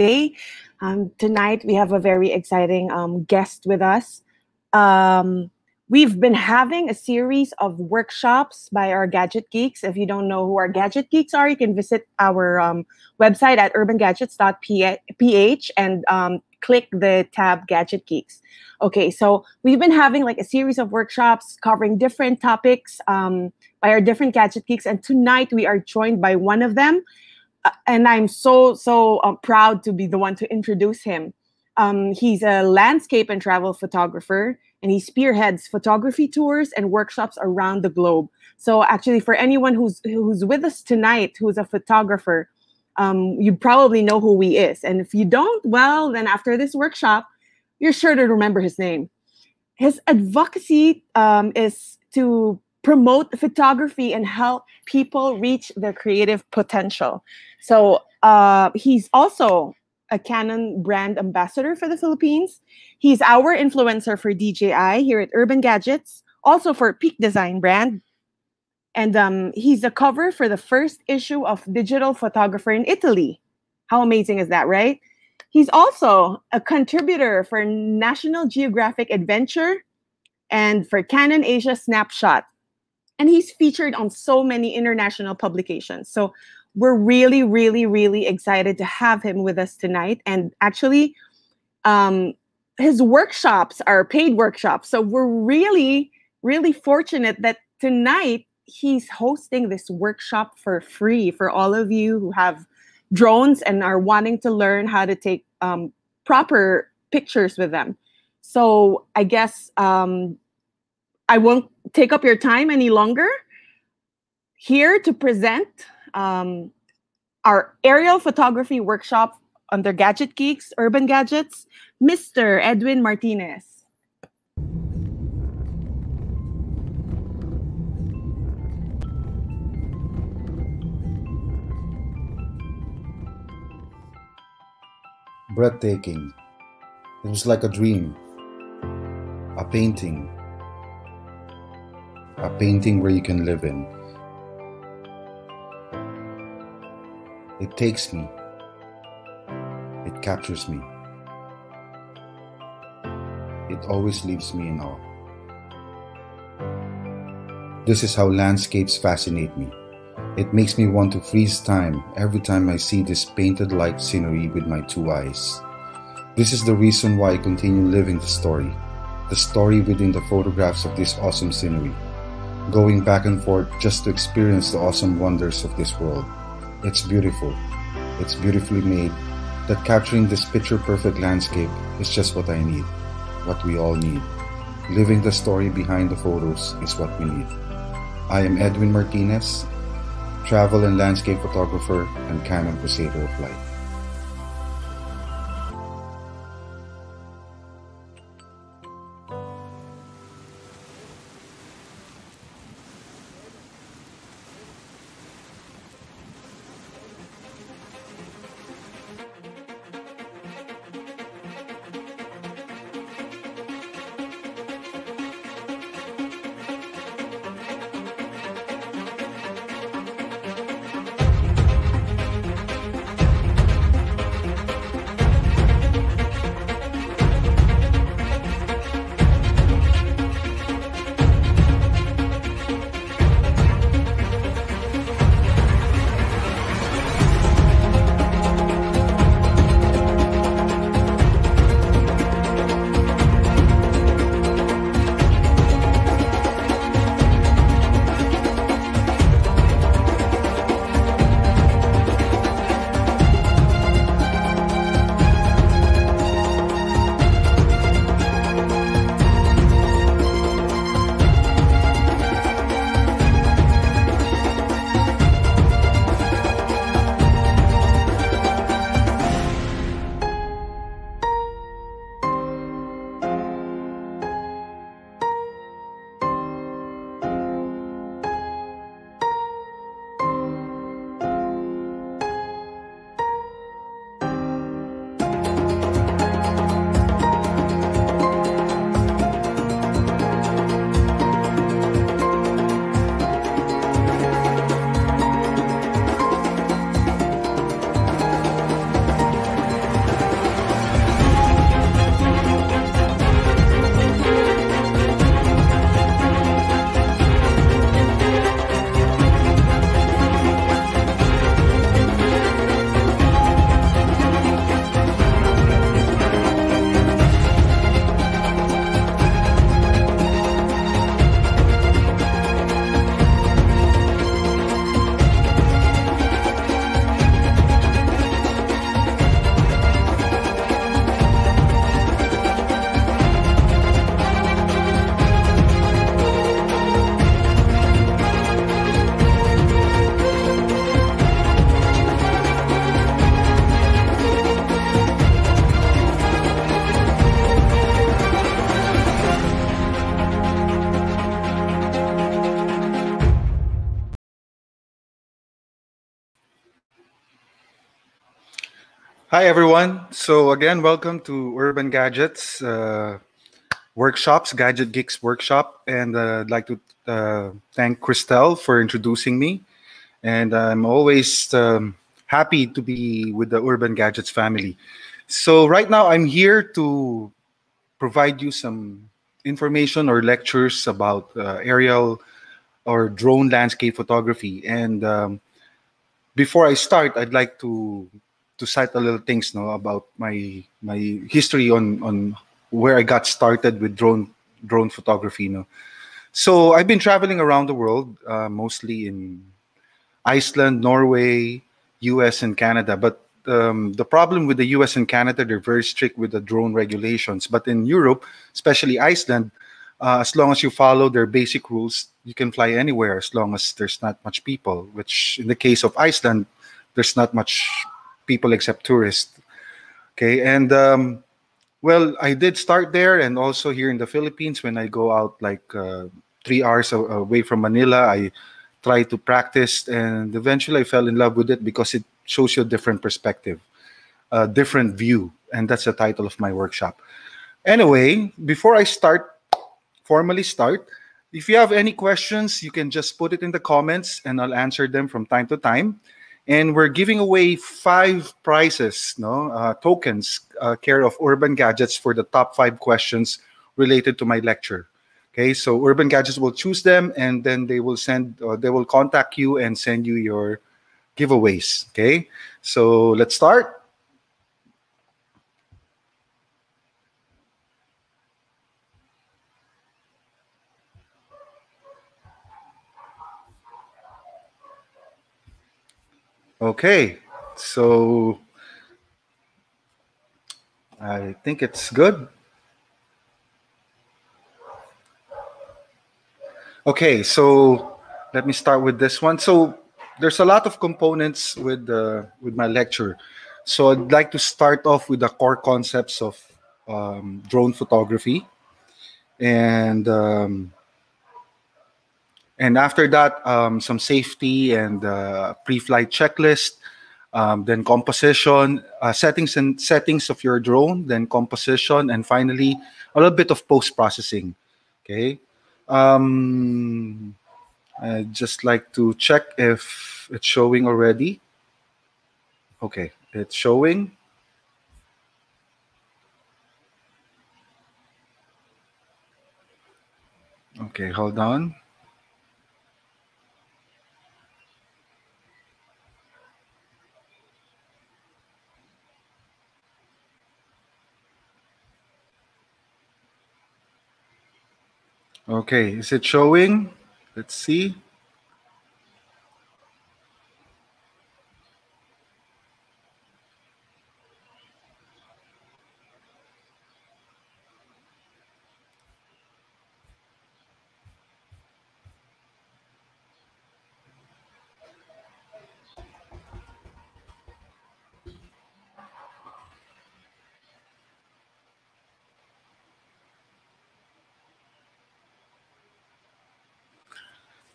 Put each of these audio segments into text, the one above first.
day. Um, tonight, we have a very exciting um, guest with us. Um, we've been having a series of workshops by our gadget geeks. If you don't know who our gadget geeks are, you can visit our um, website at urbangadgets.ph and um, click the tab Gadget Geeks. Okay, so we've been having like a series of workshops covering different topics um, by our different gadget geeks, and tonight we are joined by one of them, and I'm so so uh, proud to be the one to introduce him. Um, he's a landscape and travel photographer, and he spearheads photography tours and workshops around the globe. So actually, for anyone who's who's with us tonight, who's a photographer, um, you probably know who he is. And if you don't, well, then after this workshop, you're sure to remember his name. His advocacy um, is to promote photography and help people reach their creative potential. So uh, he's also a Canon brand ambassador for the Philippines. He's our influencer for DJI here at Urban Gadgets, also for Peak Design brand. And um, he's a cover for the first issue of Digital Photographer in Italy. How amazing is that, right? He's also a contributor for National Geographic Adventure and for Canon Asia Snapshot. And he's featured on so many international publications. So we're really, really, really excited to have him with us tonight. And actually, um, his workshops are paid workshops. So we're really, really fortunate that tonight he's hosting this workshop for free for all of you who have drones and are wanting to learn how to take um, proper pictures with them. So I guess um, I won't take up your time any longer. Here to present um, our aerial photography workshop under Gadget Geeks, Urban Gadgets, Mr. Edwin Martinez. breathtaking. It was like a dream, a painting, a painting where you can live in. It takes me, it captures me, it always leaves me in awe. This is how landscapes fascinate me. It makes me want to freeze time every time I see this painted like scenery with my two eyes. This is the reason why I continue living the story, the story within the photographs of this awesome scenery, going back and forth just to experience the awesome wonders of this world. It's beautiful. It's beautifully made. That capturing this picture perfect landscape is just what I need, what we all need. Living the story behind the photos is what we need. I am Edwin Martinez, travel and landscape photographer, and Canon Crusader of Light. Hi, everyone. So, again, welcome to Urban Gadgets uh, Workshops, Gadget Geeks Workshop. And uh, I'd like to uh, thank Christelle for introducing me. And I'm always um, happy to be with the Urban Gadgets family. So, right now, I'm here to provide you some information or lectures about uh, aerial or drone landscape photography. And um, before I start, I'd like to to cite a little things no about my my history on on where I got started with drone drone photography. No, so I've been traveling around the world, uh, mostly in Iceland, Norway, U.S. and Canada. But um, the problem with the U.S. and Canada, they're very strict with the drone regulations. But in Europe, especially Iceland, uh, as long as you follow their basic rules, you can fly anywhere as long as there's not much people. Which, in the case of Iceland, there's not much people except tourists. Okay, and um, well, I did start there, and also here in the Philippines when I go out like uh, three hours away from Manila, I try to practice, and eventually I fell in love with it because it shows you a different perspective, a different view, and that's the title of my workshop. Anyway, before I start, formally start, if you have any questions, you can just put it in the comments, and I'll answer them from time to time and we're giving away five prizes, no uh, tokens, uh, care of Urban Gadgets for the top five questions related to my lecture. Okay, so Urban Gadgets will choose them, and then they will send, uh, they will contact you and send you your giveaways. Okay, so let's start. Okay, so I think it's good. Okay, so let me start with this one. So there's a lot of components with uh, with my lecture. So I'd like to start off with the core concepts of um, drone photography, and um, and after that, um, some safety and uh, pre-flight checklist, um, then composition, uh, settings and settings of your drone, then composition, and finally a little bit of post-processing. Okay. Um, i just like to check if it's showing already. Okay, it's showing. Okay, hold on. Okay, is it showing? Let's see.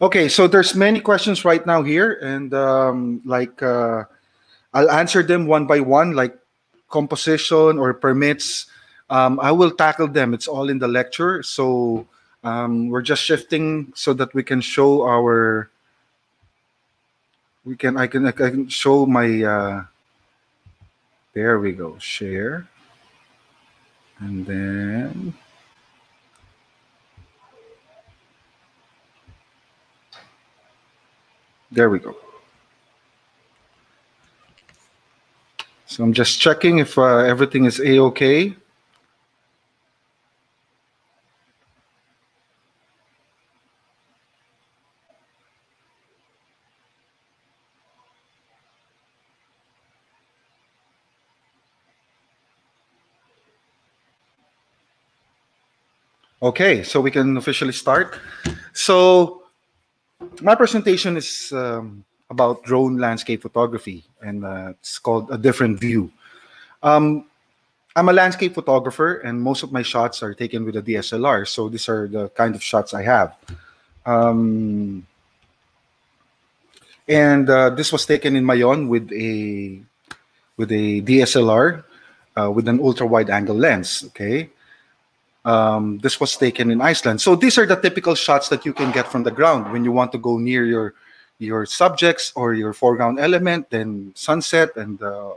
Okay, so there's many questions right now here, and um, like uh, I'll answer them one by one, like composition or permits. Um, I will tackle them. It's all in the lecture, so um, we're just shifting so that we can show our. We can I can I can show my. Uh, there we go. Share, and then. There we go. So I'm just checking if uh, everything is a-okay. Okay, so we can officially start. So my presentation is um, about drone landscape photography, and uh, it's called A Different View. Um, I'm a landscape photographer, and most of my shots are taken with a DSLR. So these are the kind of shots I have. Um, and uh, this was taken in Mayon with a with a DSLR uh, with an ultra wide angle lens. Okay. Um, this was taken in Iceland. So these are the typical shots that you can get from the ground when you want to go near your your subjects or your foreground element, then sunset and uh,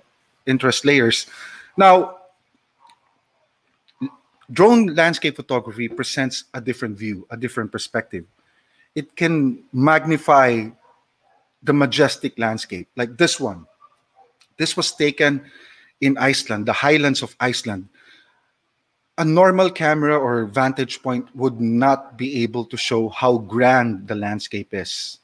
interest layers. Now, drone landscape photography presents a different view, a different perspective. It can magnify the majestic landscape, like this one. This was taken in Iceland, the highlands of Iceland. A normal camera or vantage point would not be able to show how grand the landscape is.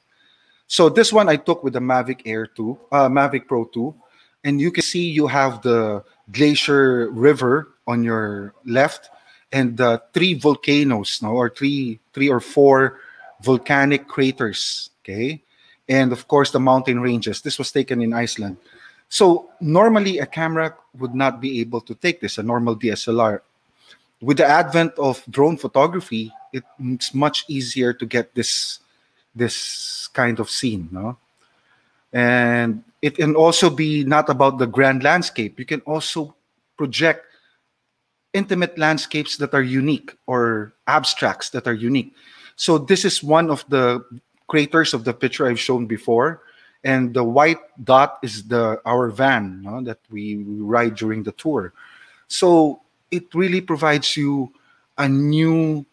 So this one I took with the Mavic Air 2, uh, Mavic Pro 2, and you can see you have the Glacier River on your left, and the three volcanoes, no, or three, three or four volcanic craters. Okay, and of course the mountain ranges. This was taken in Iceland. So normally a camera would not be able to take this, a normal DSLR. With the advent of drone photography, it's much easier to get this this kind of scene, no? And it can also be not about the grand landscape. You can also project intimate landscapes that are unique or abstracts that are unique. So this is one of the craters of the picture I've shown before. And the white dot is the our van no, that we ride during the tour. So it really provides you a new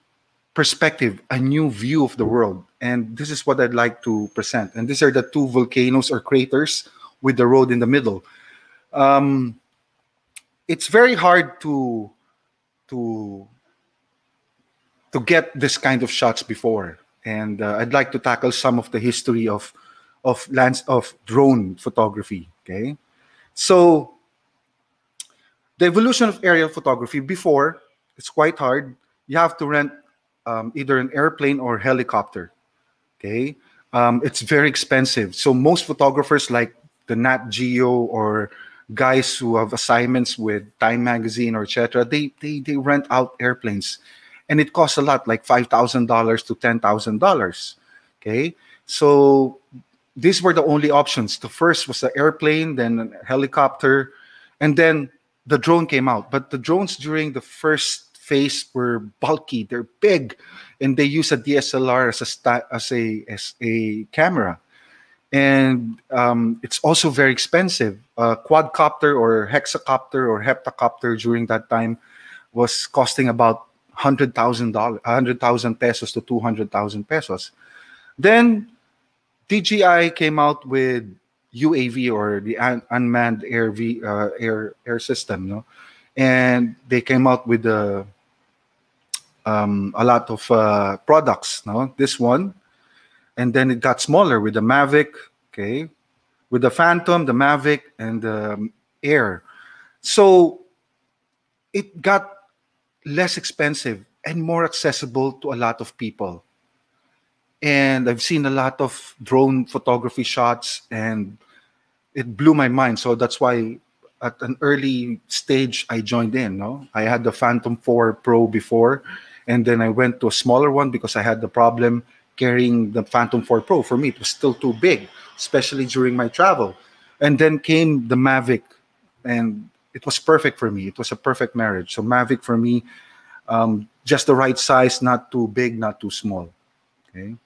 perspective, a new view of the world. And this is what I'd like to present. And these are the two volcanoes or craters with the road in the middle. Um, it's very hard to to to get this kind of shots before, and uh, I'd like to tackle some of the history of of lands of drone photography. Okay, so the evolution of aerial photography before it's quite hard. You have to rent um, either an airplane or helicopter Okay, um, it's very expensive. So most photographers like the Nat Geo or guys who have assignments with Time Magazine or etc. They they they rent out airplanes, and it costs a lot, like five thousand dollars to ten thousand dollars. Okay, so these were the only options. The first was the airplane, then a helicopter, and then the drone came out. But the drones during the first phase were bulky, they're big, and they use a DSLR as a as a as a camera, and um, it's also very expensive. A quadcopter or hexacopter or heptacopter during that time was costing about hundred thousand dollars, hundred thousand pesos to two hundred thousand pesos. Then DJI came out with UAV or the un- unmanned air v, uh, air air system, no? and they came out with the um, a lot of uh, products. No, this one, and then it got smaller with the Mavic. Okay, with the Phantom, the Mavic, and the um, Air. So it got less expensive and more accessible to a lot of people. And I've seen a lot of drone photography shots, and it blew my mind. So that's why at an early stage I joined in. No, I had the Phantom 4 Pro before, and then I went to a smaller one because I had the problem carrying the Phantom 4 Pro. For me, it was still too big, especially during my travel. And then came the Mavic, and it was perfect for me. It was a perfect marriage. So Mavic for me, um, just the right size, not too big, not too small. Okay.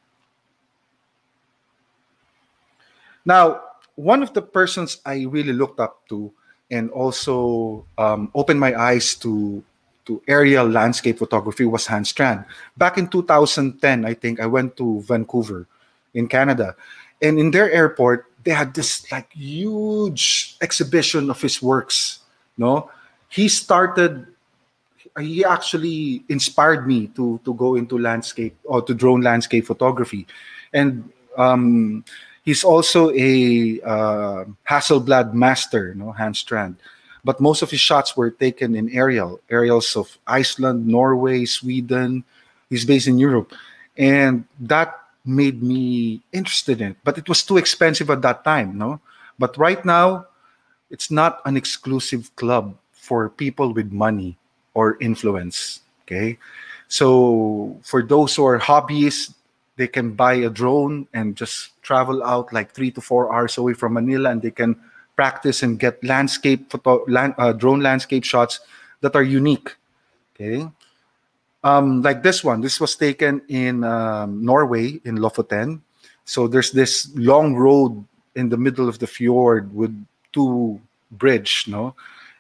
Now, one of the persons I really looked up to and also um, opened my eyes to to aerial landscape photography was Hans Strand. Back in 2010, I think I went to Vancouver in Canada. And in their airport, they had this like huge exhibition of his works. No, he started. He actually inspired me to to go into landscape or to drone landscape photography, and um, he's also a uh, Hasselblad master. No, Hans Strand but most of his shots were taken in aerial, aerials of Iceland, Norway, Sweden. He's based in Europe. And that made me interested in it. But it was too expensive at that time, no? But right now, it's not an exclusive club for people with money or influence. Okay. So for those who are hobbyists, they can buy a drone and just travel out like three to four hours away from Manila and they can practice and get landscape photo, land, uh, drone landscape shots that are unique. Okay, um, like this one. This was taken in um, Norway in Lofoten. So there's this long road in the middle of the fjord with two bridge, no,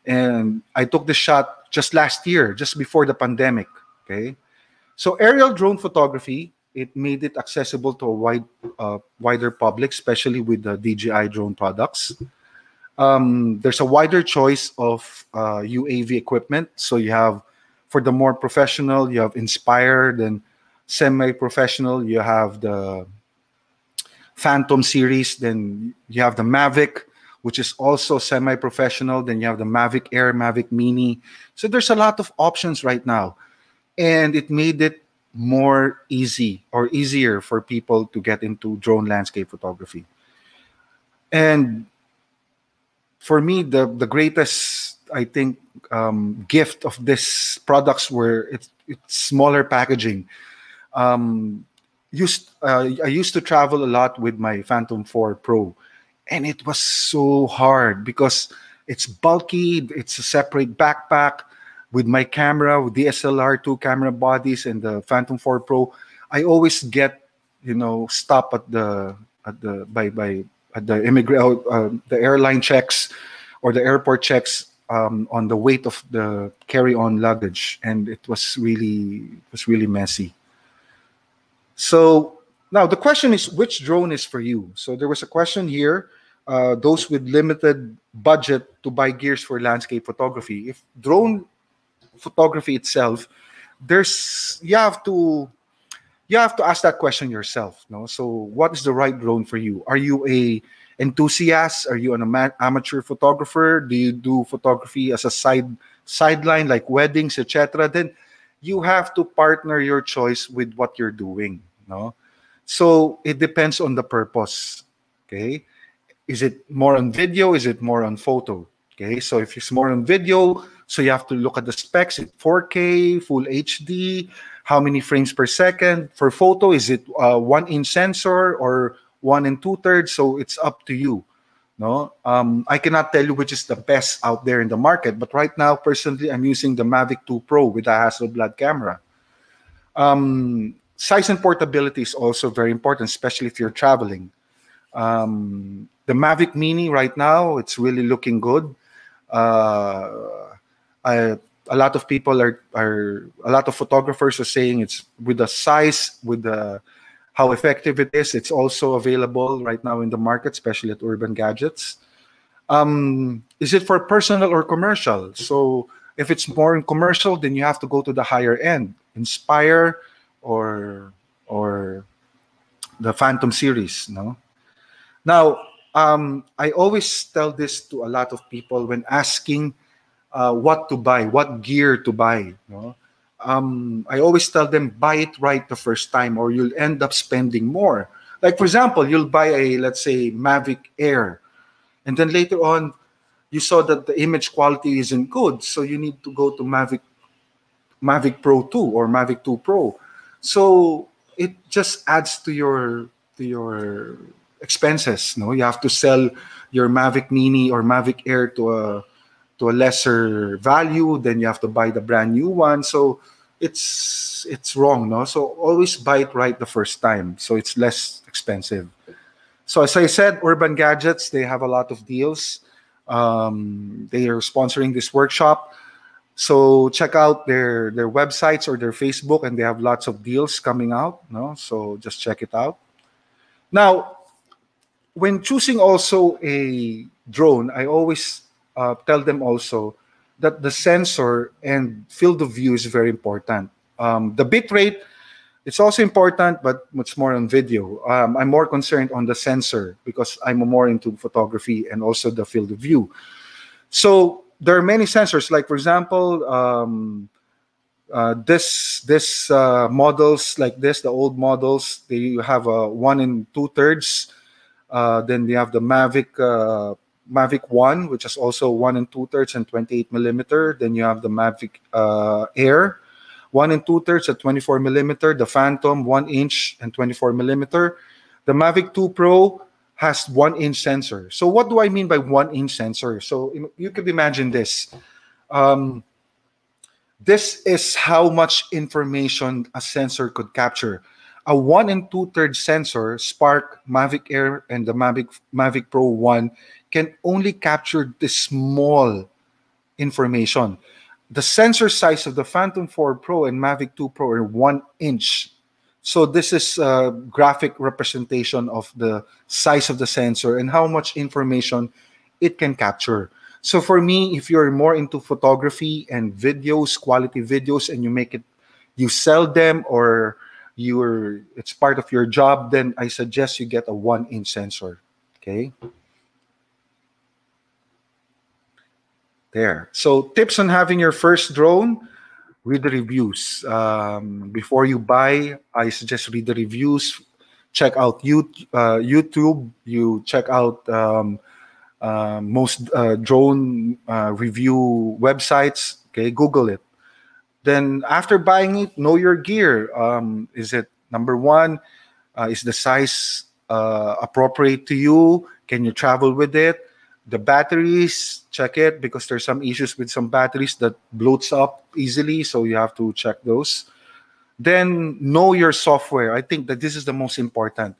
and I took the shot just last year, just before the pandemic. Okay, so aerial drone photography it made it accessible to a wide, uh, wider public, especially with the DJI drone products. Um, there's a wider choice of uh, UAV equipment. So you have, for the more professional, you have Inspire, then semi-professional, you have the Phantom series, then you have the Mavic, which is also semi-professional. Then you have the Mavic Air, Mavic Mini. So there's a lot of options right now, and it made it more easy or easier for people to get into drone landscape photography. And for me, the the greatest I think um, gift of this products were it's, it's smaller packaging. Um, used uh, I used to travel a lot with my Phantom 4 Pro, and it was so hard because it's bulky. It's a separate backpack with my camera, with the SLR2 camera bodies and the Phantom 4 Pro, I always get you know stop at the at the by by at the immigrant uh, uh, the airline checks or the airport checks um, on the weight of the carry-on luggage, and it was really it was really messy. So now the question is, which drone is for you? So there was a question here. Uh, those with limited budget to buy gears for landscape photography. If drone photography itself, there's you have to you have to ask that question yourself. No, so what is the right drone for you? Are you a enthusiast? Are you an amateur photographer? Do you do photography as a side sideline like weddings, etc.? Then you have to partner your choice with what you're doing. No, so it depends on the purpose. Okay, is it more on video? Is it more on photo? Okay, so if it's more on video, so you have to look at the specs, it 4K, full HD, how many frames per second. For photo, is it a one inch sensor or one and two thirds? So it's up to you. No, um, I cannot tell you which is the best out there in the market, but right now, personally, I'm using the Mavic 2 Pro with a Hasselblad camera. Um, size and portability is also very important, especially if you're traveling. Um, the Mavic Mini right now, it's really looking good. Uh, A lot of people are are a lot of photographers are saying it's with the size, with the how effective it is. It's also available right now in the market, especially at Urban Gadgets. Um, is it for personal or commercial? So if it's more in commercial, then you have to go to the higher end, Inspire or or the Phantom series. No. Now, um, I always tell this to a lot of people when asking uh, what to buy, what gear to buy. No? Um, I always tell them buy it right the first time, or you'll end up spending more. Like for example, you'll buy a let's say Mavic Air, and then later on, you saw that the image quality isn't good, so you need to go to Mavic Mavic Pro 2 or Mavic 2 Pro. So it just adds to your to your expenses. No, you have to sell your Mavic Mini or Mavic Air to a to a lesser value, then you have to buy the brand new one. So it's it's wrong, no? So always buy it right the first time, so it's less expensive. So as I said, Urban Gadgets they have a lot of deals. Um, they are sponsoring this workshop, so check out their their websites or their Facebook, and they have lots of deals coming out. No, so just check it out. Now, when choosing also a drone, I always uh, tell them also that the sensor and field of view is very important. Um, the bit rate, it's also important, but much more on video. Um, I'm more concerned on the sensor because I'm more into photography and also the field of view. So there are many sensors, like for example, um, uh, this this uh, models like this, the old models, they have a one and two thirds. Uh, then they have the Mavic uh, Mavic 1, which is also 1 and 2 thirds and 28 millimeter. Then you have the Mavic uh, Air, 1 and 2 thirds at 24 millimeter. The Phantom, 1 inch and 24 millimeter. The Mavic 2 Pro, has one inch sensor. So what do I mean by one inch sensor? So you could imagine this. Um, this is how much information a sensor could capture. A one and two thirds sensor, Spark, Mavic Air, and the Mavic Mavic Pro 1 can only capture the small information. The sensor size of the Phantom 4 Pro and Mavic 2 Pro are one inch so this is a graphic representation of the size of the sensor and how much information it can capture. So for me, if you're more into photography and videos, quality videos, and you make it, you sell them or you're it's part of your job, then I suggest you get a one inch sensor. Okay. There. So tips on having your first drone read the reviews. Um, before you buy, I suggest read the reviews. Check out uh, YouTube. You check out um, uh, most uh, drone uh, review websites. Okay, Google it. Then after buying it, know your gear. Um, is it number one? Uh, is the size appropriate to you? Can you travel with it? The batteries check it because there's some issues with some batteries that bloats up easily so you have to check those. Then know your software. I think that this is the most important.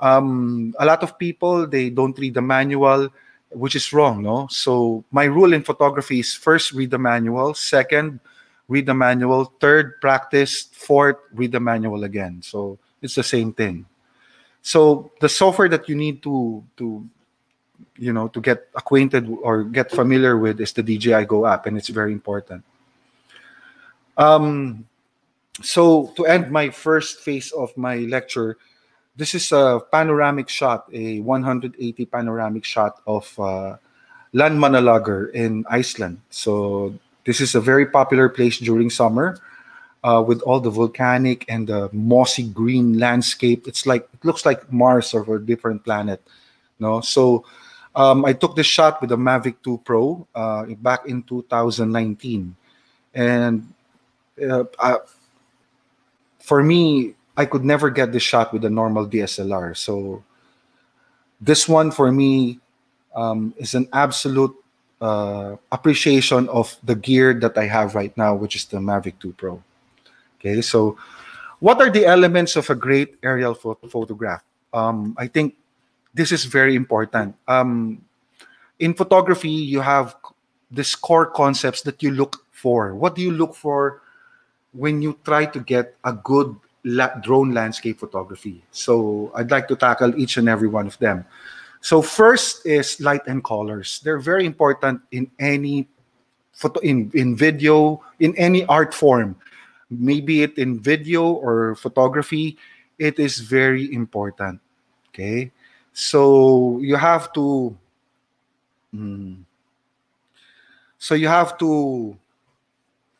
Um, a lot of people they don't read the manual which is wrong no? So my rule in photography is first read the manual second read the manual third practice fourth read the manual again. So it's the same thing. So the software that you need to to you know to get acquainted or get familiar with is the DJI Go app, and it's very important. Um, so to end my first phase of my lecture, this is a panoramic shot, a 180 panoramic shot of uh, in Iceland. So this is a very popular place during summer. Uh, with all the volcanic and the mossy green landscape, it's like it looks like Mars or a different planet. No, so um, I took this shot with the Mavic 2 Pro uh, back in 2019, and uh, I, for me, I could never get this shot with a normal DSLR. So this one for me um, is an absolute uh, appreciation of the gear that I have right now, which is the Mavic 2 Pro. Okay, so what are the elements of a great aerial photograph? Um, I think this is very important. Um, in photography, you have these core concepts that you look for. What do you look for when you try to get a good la- drone landscape photography? So I'd like to tackle each and every one of them. So first is light and colors. They're very important in any photo in, in video, in any art form. Maybe it in video or photography, it is very important. Okay. So you have to. Mm, so you have to.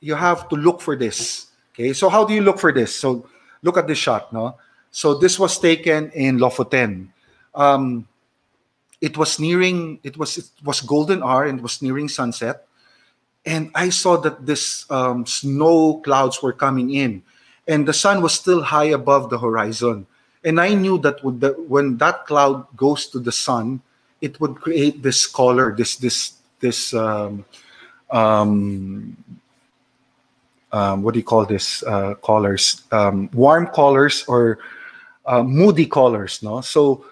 You have to look for this. Okay. So how do you look for this? So look at this shot. No. So this was taken in Lofoten. Um, it was nearing. It was it was golden hour and was nearing sunset, and I saw that this um, snow clouds were coming in, and the sun was still high above the horizon. And I knew that the, when that cloud goes to the sun, it would create this color, this this this um, um, um, what do you call this uh, colors? Um, warm colors or uh, moody colors, no? So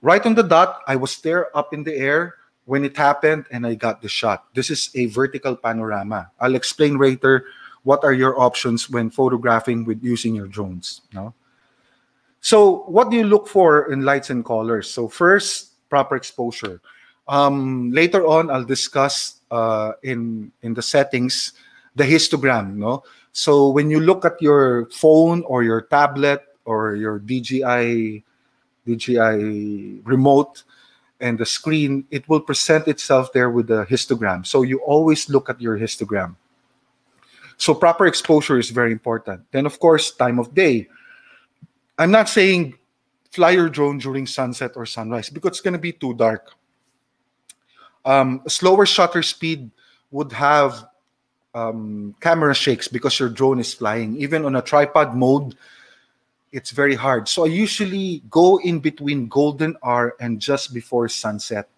right on the dot, I was there up in the air when it happened, and I got the shot. This is a vertical panorama. I'll explain later what are your options when photographing with using your drones, no? So what do you look for in lights and colors? So first, proper exposure. Um, later on, I'll discuss uh, in in the settings the histogram. No, so when you look at your phone or your tablet or your DJI DJI remote and the screen, it will present itself there with the histogram. So you always look at your histogram. So proper exposure is very important. Then of course, time of day I'm not saying fly your drone during sunset or sunrise because it's going to be too dark. Um, slower shutter speed would have um, camera shakes because your drone is flying. Even on a tripod mode, it's very hard. So I usually go in between golden hour and just before sunset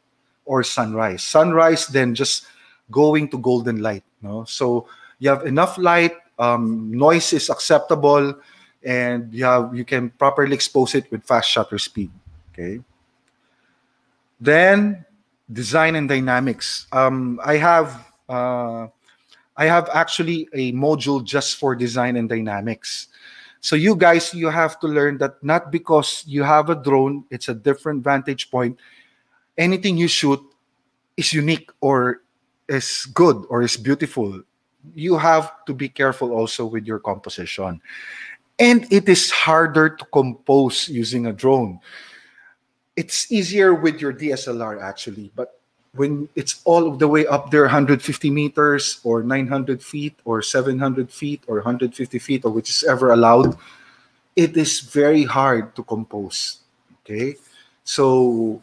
or sunrise. Sunrise, then just going to golden light. No, so you have enough light, um, noise is acceptable, and you have you can properly expose it with fast shutter speed. Okay. Then design and dynamics. Um, I have uh, I have actually a module just for design and dynamics. So you guys, you have to learn that not because you have a drone, it's a different vantage point. Anything you shoot is unique or is good or is beautiful. You have to be careful also with your composition. And it is harder to compose using a drone. It's easier with your DSLR actually, but when it's all of the way up there 150 meters or 900 feet or 700 feet or 150 feet or which is ever allowed it is very hard to compose okay so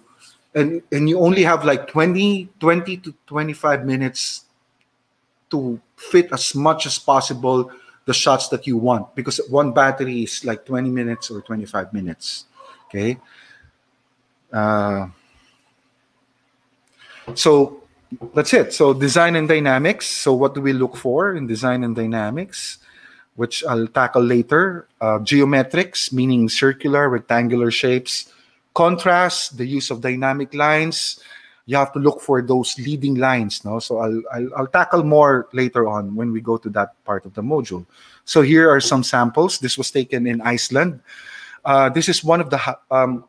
and and you only have like 20 20 to 25 minutes to fit as much as possible the shots that you want because one battery is like 20 minutes or 25 minutes okay uh, so that's it. So design and dynamics. So what do we look for in design and dynamics? Which I'll tackle later. Uh, geometrics, meaning circular, rectangular shapes. Contrast, the use of dynamic lines. You have to look for those leading lines. No, so I'll, I'll I'll tackle more later on when we go to that part of the module. So here are some samples. This was taken in Iceland. Uh, this is one of the um,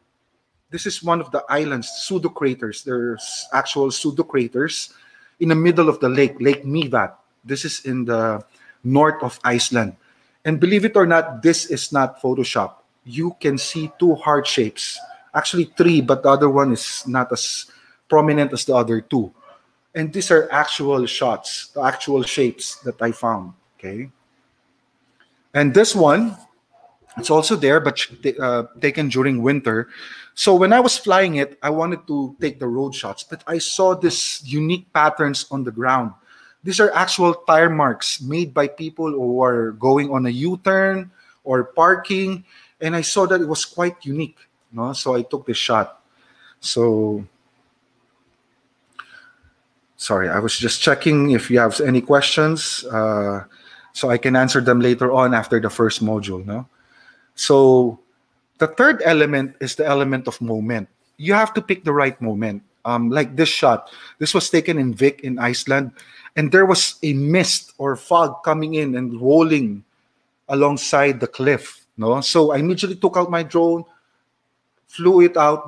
this is one of the islands, pseudo craters. There's actual pseudo craters in the middle of the lake, Lake Mývatn. This is in the north of Iceland. And believe it or not, this is not Photoshop. You can see two heart shapes. Actually, three, but the other one is not as prominent as the other two. And these are actual shots, the actual shapes that I found. Okay. And this one, it's also there, but uh, taken during winter. So when I was flying it, I wanted to take the road shots, but I saw this unique patterns on the ground. These are actual tire marks made by people who are going on a U-turn or parking, and I saw that it was quite unique. No, so I took the shot. So sorry, I was just checking if you have any questions, uh, so I can answer them later on after the first module. No. So the third element is the element of moment. You have to pick the right moment. Um, like this shot, this was taken in Vik in Iceland, and there was a mist or fog coming in and rolling alongside the cliff. No, so I immediately took out my drone, flew it out.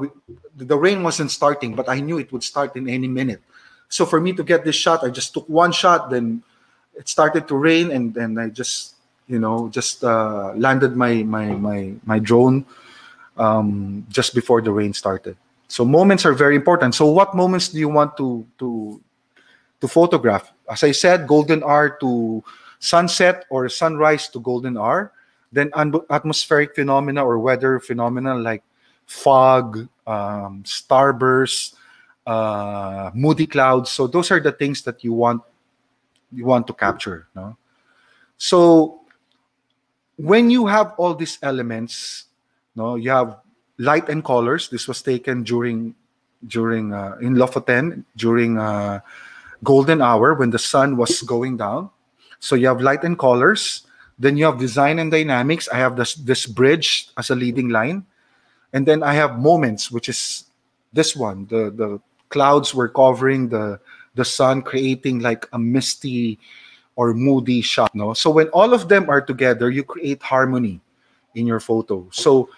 The rain wasn't starting, but I knew it would start in any minute. So for me to get this shot, I just took one shot. Then it started to rain, and then I just you know just uh, landed my my my my drone um, just before the rain started so moments are very important so what moments do you want to to to photograph as i said golden hour to sunset or sunrise to golden hour then atmospheric phenomena or weather phenomena like fog um, starburst uh, moody clouds so those are the things that you want you want to capture no so when you have all these elements, no, you have light and colors. This was taken during during uh, in Lofoten during uh, golden hour when the sun was going down. So you have light and colors. Then you have design and dynamics. I have this this bridge as a leading line, and then I have moments, which is this one. The the clouds were covering the the sun, creating like a misty or moody shot no? So when all of them are together you create harmony in your photo. So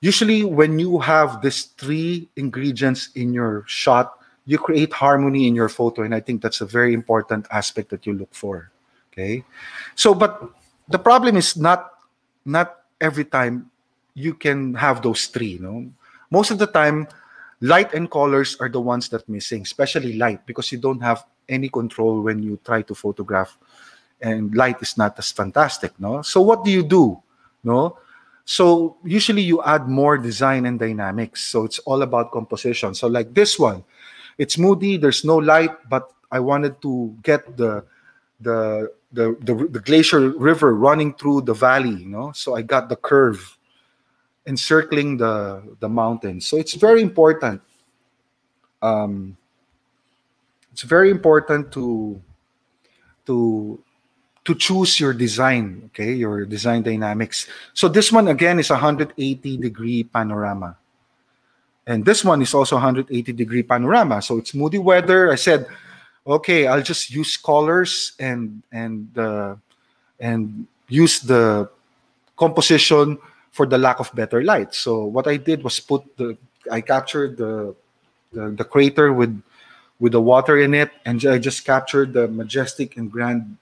usually when you have these three ingredients in your shot you create harmony in your photo and i think that's a very important aspect that you look for okay? So but the problem is not not every time you can have those three you know most of the time light and colors are the ones that missing especially light because you don't have any control when you try to photograph and light is not as fantastic no? So what do you do no? So usually you add more design and dynamics so it's all about composition. So like this one it's moody there's no light but i wanted to get the the the, the, the glacier river running through the valley you know? So i got the curve encircling the the mountains. So it's very important. Um, it's very important to to to choose your design, okay, your design dynamics. So this one again is a 180 degree panorama. And this one is also 180 degree panorama. So it's moody weather. I said, okay, I'll just use colors and and uh, and use the composition for the lack of better light. So what I did was put the I captured the the, the crater with with the water in it, and I just captured the majestic and grand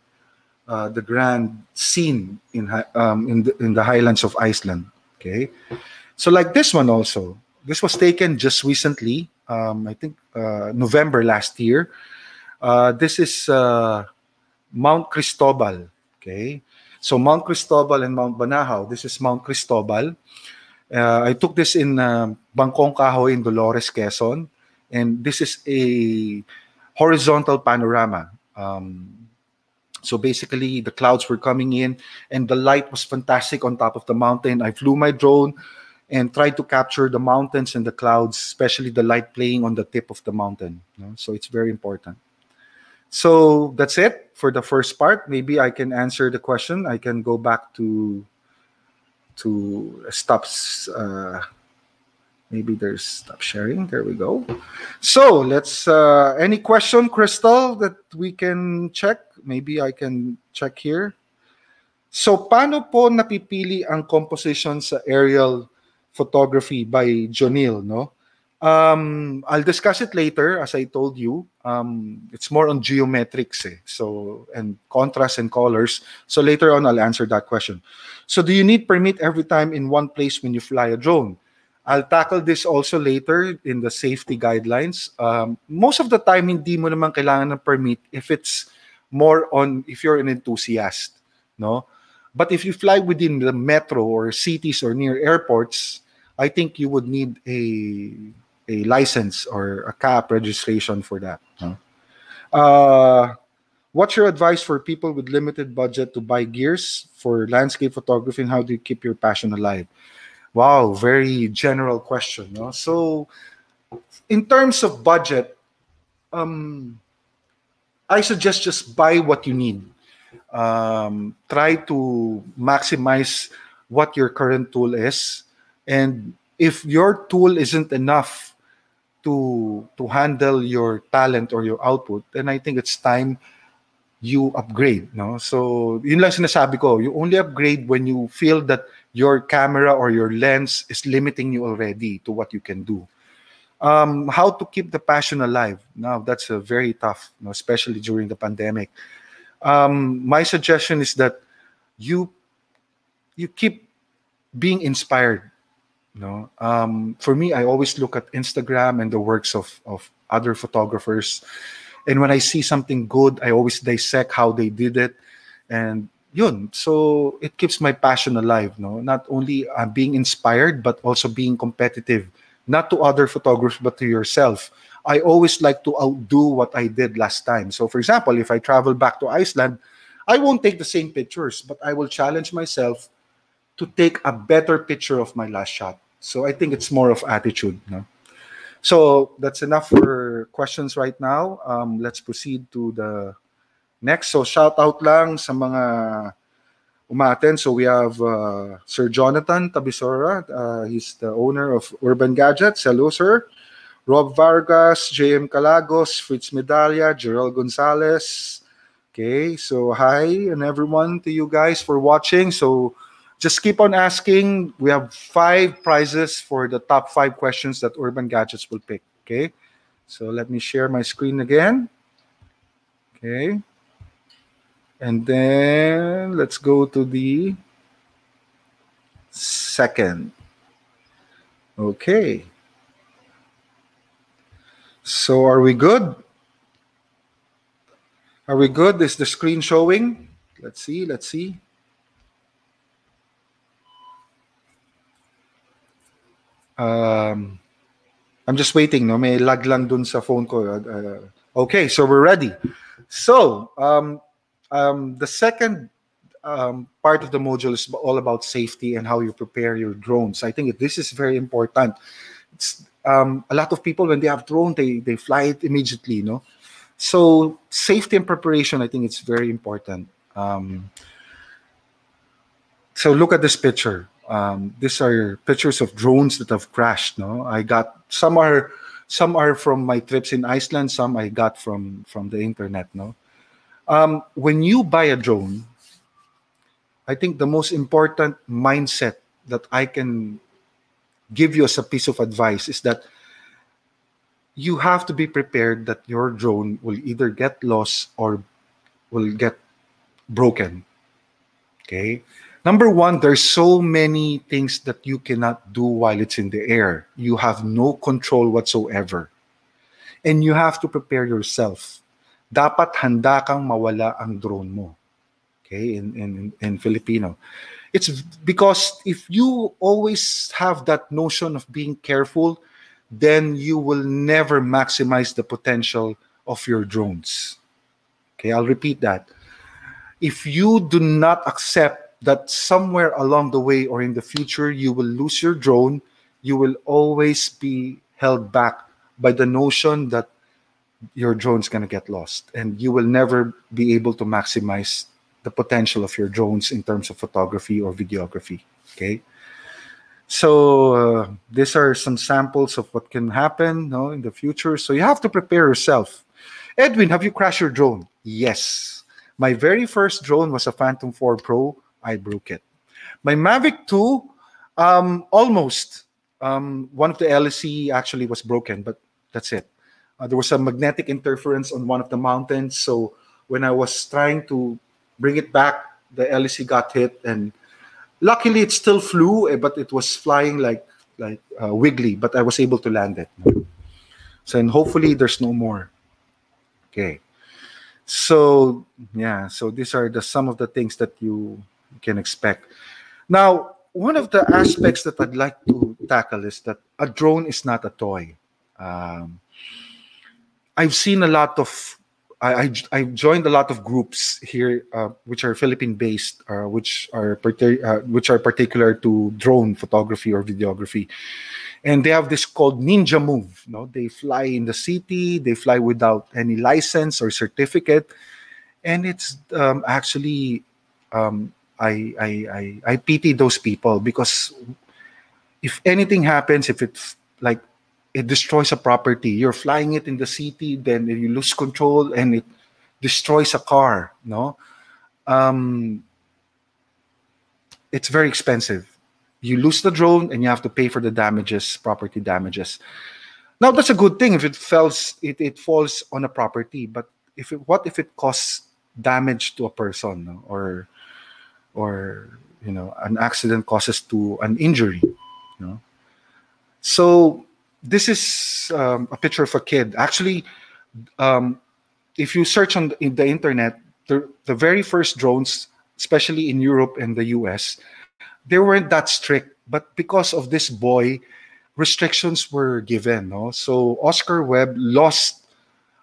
uh, the grand scene in um, in the in the highlands of Iceland. Okay, so like this one also. This was taken just recently. Um, I think uh, November last year. Uh, this is uh, Mount Cristobal. Okay, so Mount Cristobal and Mount Banahaw. This is Mount Cristobal. Uh, I took this in uh, Bangkong Kahoy in Dolores, Quezon, and this is a horizontal panorama. Um, so basically, the clouds were coming in, and the light was fantastic on top of the mountain. I flew my drone and tried to capture the mountains and the clouds, especially the light playing on the tip of the mountain. You know? So it's very important. So that's it for the first part. Maybe I can answer the question. I can go back to to stop. Uh, maybe there's stop sharing. There we go. So let's. Uh, any question, Crystal, that we can check? Maybe I can check here. So paano po napipili ang composition sa aerial photography by Jonil, no? Um, I'll discuss it later, as I told you. Um, it's more on geometrics, eh? so and contrast and colors. So later on, I'll answer that question. So do you need permit every time in one place when you fly a drone? I'll tackle this also later in the safety guidelines. Um, most of the time, hindi mo naman kailangan ng permit if it's more on if you're an enthusiast, no? But if you fly within the metro or cities or near airports, I think you would need a a license or a CAP registration for that. Huh? Uh, what's your advice for people with limited budget to buy gears for landscape photography and how do you keep your passion alive? Wow, very general question. No? So, in terms of budget, um, I suggest just buy what you need. Um, try to maximize what your current tool is. And if your tool isn't enough to to handle your talent or your output, then I think it's time you upgrade. No, so yun lang sinasabi ko. You only upgrade when you feel that your camera or your lens is limiting you already to what you can do. Um, how to keep the passion alive? Now that's a very tough, you know, especially during the pandemic. Um, my suggestion is that you you keep being inspired no, um, for me, I always look at Instagram and the works of of other photographers, and when I see something good, I always dissect how they did it, and yun. So it keeps my passion alive. No, not only uh, being inspired, but also being competitive, not to other photographers, but to yourself. I always like to outdo what I did last time. So, for example, if I travel back to Iceland, I won't take the same pictures, but I will challenge myself to take a better picture of my last shot. So I think it's more of attitude. No? So that's enough for questions right now. Um, let's proceed to the next. So shout out lang sa mga umaten. So we have uh, Sir Jonathan Tabisora. Uh, he's the owner of Urban Gadgets. Hello, sir. Rob Vargas, JM Calagos, Fritz Medalla, Gerald Gonzalez. Okay, so hi and everyone to you guys for watching. So just keep on asking. We have five prizes for the top five questions that Urban Gadgets will pick. Okay. So let me share my screen again. Okay. And then let's go to the second. Okay. So are we good? Are we good? Is the screen showing? Let's see. Let's see. Um, I'm just waiting, no? May lag lang dun sa phone ko. Uh, uh, okay, so we're ready. So, um, um, the second um, part of the module is all about safety and how you prepare your drones. I think this is very important. It's um, a lot of people when they have drone, they they fly it immediately, no. So safety and preparation, I think it's very important. Um, so look at this picture. Um, these are pictures of drones that have crashed. No, I got some are some are from my trips in Iceland. Some I got from from the internet. No, um, when you buy a drone, I think the most important mindset that I can give you as a piece of advice is that you have to be prepared that your drone will either get lost or will get broken. Okay. Number one, there's so many things that you cannot do while it's in the air. You have no control whatsoever. And you have to prepare yourself. Dapat handa kang mawala ang drone mo. Okay, in, in, in Filipino. It's because if you always have that notion of being careful, then you will never maximize the potential of your drones. Okay, I'll repeat that. If you do not accept that somewhere along the way or in the future you will lose your drone, you will always be held back by the notion that your drone's going to get lost and you will never be able to maximize the potential of your drones in terms of photography or videography okay? So uh, these are some samples of what can happen in the future. So you have to prepare yourself. Edwin have you crashed your drone? Yes. My very first drone was a phantom 4 pro I broke it. My Mavic 2, um, almost. Um, one of the elisi actually was broken, but that's it. Uh, there was a magnetic interference on one of the mountains. So when I was trying to bring it back, the elisi got hit, and luckily it still flew, eh, but it was flying like like uh, wiggly. But I was able to land it. So and hopefully there's no more. Okay. So yeah, so these are the some of the things that you can expect. Now, one of the aspects that I'd like to tackle is that a drone is not a toy. Um, I've seen a lot of I, I joined a lot of groups here, uh, which are Philippine based, uh, which are uh, which are particular to drone photography or videography, and they have this called Ninja Move. You know, they fly in the city, they fly without any license or certificate, and it's um, actually um, I, I I I pity those people because if anything happens, if it's like it destroys a property, you're flying it in the city, then you lose control and it destroys a car. No, um, it's very expensive. You lose the drone and you have to pay for the damages, property damages. Now that's a good thing if it falls it, it falls on a property, but if it, what if it causes damage to a person or or you know an accident causes to an injury you know? So this is um, a picture of a kid. Actually um, if you search on the, the internet the, the very first drones especially in europe and the us they weren't that strict but because of this boy restrictions were given no? So oscar webb lost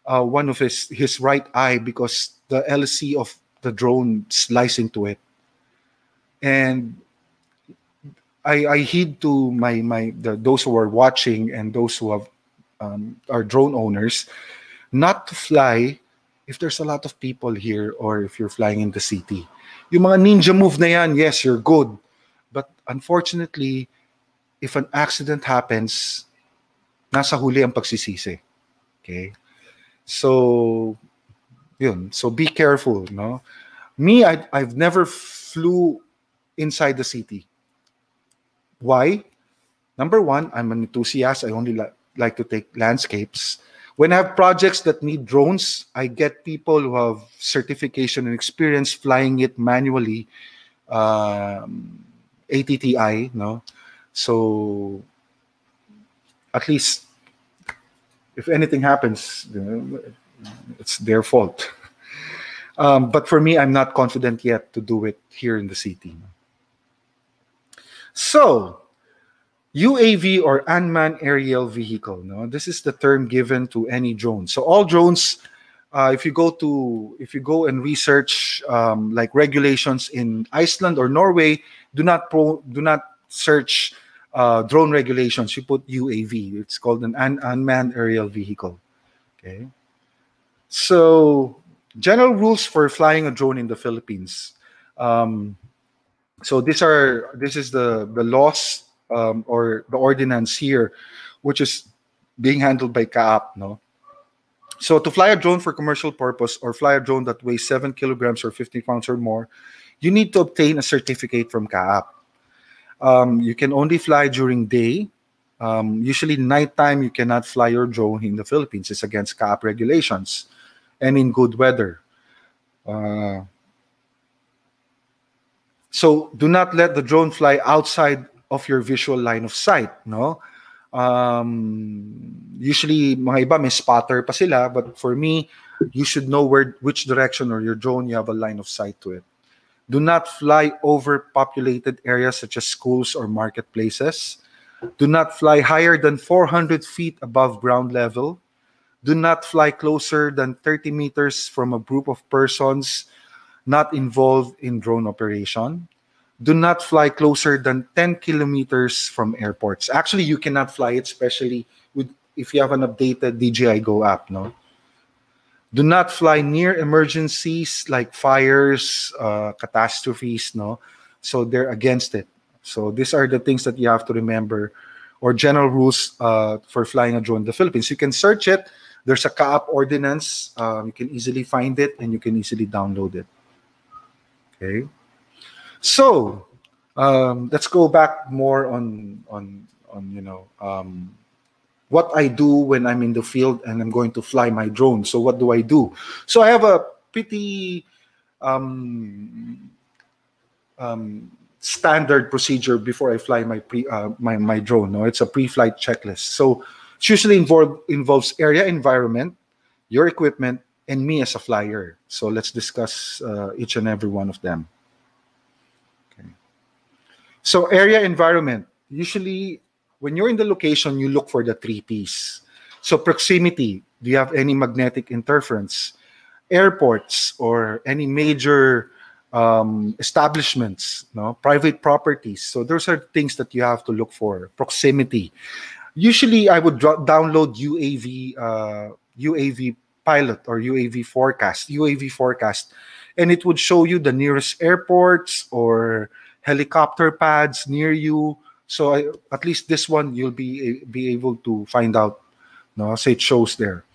uh, one of his his right eye because the elisi of the drone sliced into it and I, I heed to my my the, those who are watching and those who have um, are drone owners not to fly if there's a lot of people here or if you're flying in the city. Yung mga ninja move na yan, yes, you're good. But unfortunately, if an accident happens, nasa huli ang pagsisisi. Okay? So, yun. So be careful, no? Me, I, I've never flew inside the city. Why? Number one, I'm an enthusiast. I only li- like to take landscapes. When I have projects that need drones, I get people who have certification and experience flying it manually, um, ATTI, no? So at least if anything happens, it's their fault. Um, but for me, I'm not confident yet to do it here in the city. So, UAV or unmanned aerial vehicle. No, this is the term given to any drone. So all drones uh, if you go to if you go and research um, like regulations in Iceland or Norway, do not pro, do not search uh, drone regulations. You put UAV. It's called an un- unmanned aerial vehicle. Okay. So general rules for flying a drone in the Philippines. Um, so these are this is the the laws um, or the ordinance here, which is being handled by CAAP. No. So to fly a drone for commercial purpose or fly a drone that weighs seven kilograms or 50 pounds or more, you need to obtain a certificate from CAAP. Um, you can only fly during day. Um, usually nighttime, you cannot fly your drone in the Philippines. It's against CAAP regulations and in good weather. Uh, so do not let the drone fly outside of your visual line of sight, no? Um, usually, mga iba may spotter pa sila, but for me, you should know where which direction or your drone you have a line of sight to it. Do not fly over populated areas such as schools or marketplaces. Do not fly higher than 400 feet above ground level. Do not fly closer than 30 meters from a group of persons not involved in drone operation. Do not fly closer than 10 kilometers from airports. Actually, you cannot fly it, especially with if you have an updated DJI Go app. No, do not fly near emergencies like fires, uh, catastrophes. No, so they're against it. So these are the things that you have to remember, or general rules uh, for flying a drone in the Philippines. You can search it. There's a CAAP ordinance. Um, you can easily find it and you can easily download it. Okay. So um, let's go back more on on on you know um, what I do when I'm in the field and I'm going to fly my drone. So what do I do? So I have a pretty um, um, standard procedure before I fly my pre uh, my my drone. No, it's a pre-flight checklist. So it usually involve, involves area environment, your equipment, and me as a flyer. So let's discuss uh, each and every one of them. Okay. So area environment. Usually, when you're in the location, you look for the three P's. So proximity. Do you have any magnetic interference? Airports or any major um, establishments, no private properties. So those are things that you have to look for. Proximity. Usually, I would download UAV uh, UAV pilot or UAV forecast, UAV forecast, and it would show you the nearest airports or helicopter pads near you. So I, at least this one you'll be be able to find out. No, say it shows there.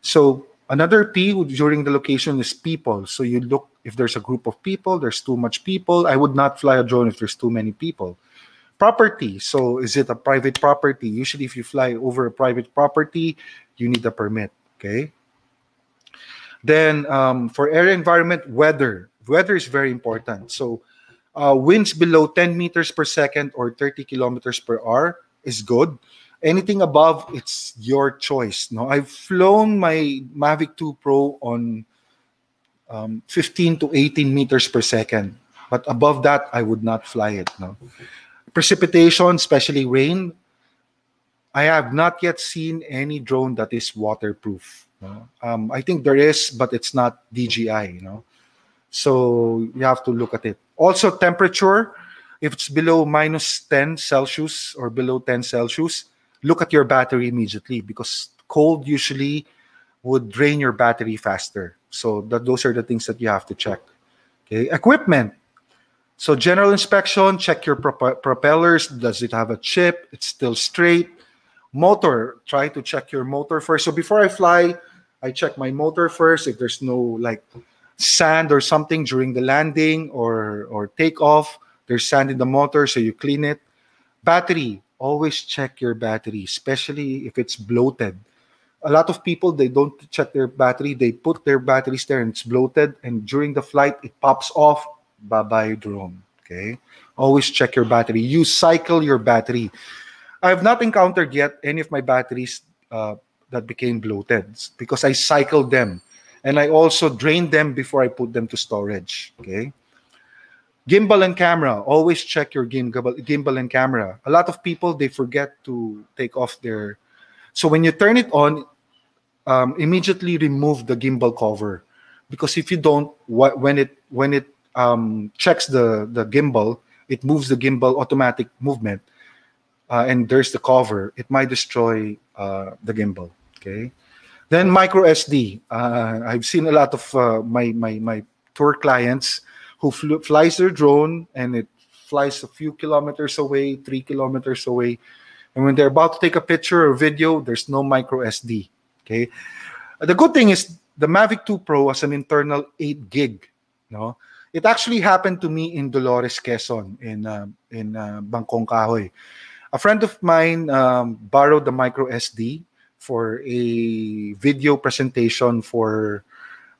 So another P during the location is people. So you look if there's a group of people, there's too much people. I would not fly a drone if there's too many people. Property. So is it a private property? Usually, if you fly over a private property, you need a permit. Okay. Then um, for air environment, weather. Weather is very important. So uh, winds below 10 meters per second or 30 kilometers per hour is good. Anything above, it's your choice. No, I've flown my Mavic 2 Pro on um, 15 to 18 meters per second, but above that, I would not fly it. No, precipitation, especially rain. I have not yet seen any drone that is waterproof. No? Um, I think there is, but it's not DJI. You know, so you have to look at it. Also, temperature. If it's below minus 10 Celsius or below 10 Celsius, look at your battery immediately because cold usually would drain your battery faster. So that those are the things that you have to check. Okay, equipment. So general inspection, check your prop- propellers. Does it have a chip? It's still straight. Motor, try to check your motor first. So before I fly, I check my motor first. If there's no like sand or something during the landing or or takeoff. There's sand in the motor, so you clean it. Battery, always check your battery, especially if it's bloated. A lot of people they don't check their battery. They put their batteries there and it's bloated, and during the flight it pops off. Bye bye drone. Okay, always check your battery. You cycle your battery. I have not encountered yet any of my batteries uh, that became bloated because I cycled them and I also drain them before I put them to storage. Okay. Gimbal and camera. Always check your gimbal, gimbal and camera. A lot of people they forget to take off their. So when you turn it on, um, immediately remove the gimbal cover because if you don't, wh- when it when it um, checks the the gimbal, it moves the gimbal automatic movement, uh, and there's the cover. It might destroy uh, the gimbal. Okay. Then micro SD. Uh, I've seen a lot of uh, my my my tour clients who fl- flies their drone and it flies a few kilometers away, three kilometers away, and when they're about to take a picture or video, there's no micro SD. Okay. The good thing is the Mavic 2 Pro has an internal 8 gig. No, it actually happened to me in Dolores, Quezon, in uh, in uh, Bangkong Kahoy. A friend of mine um, borrowed the micro SD for a video presentation for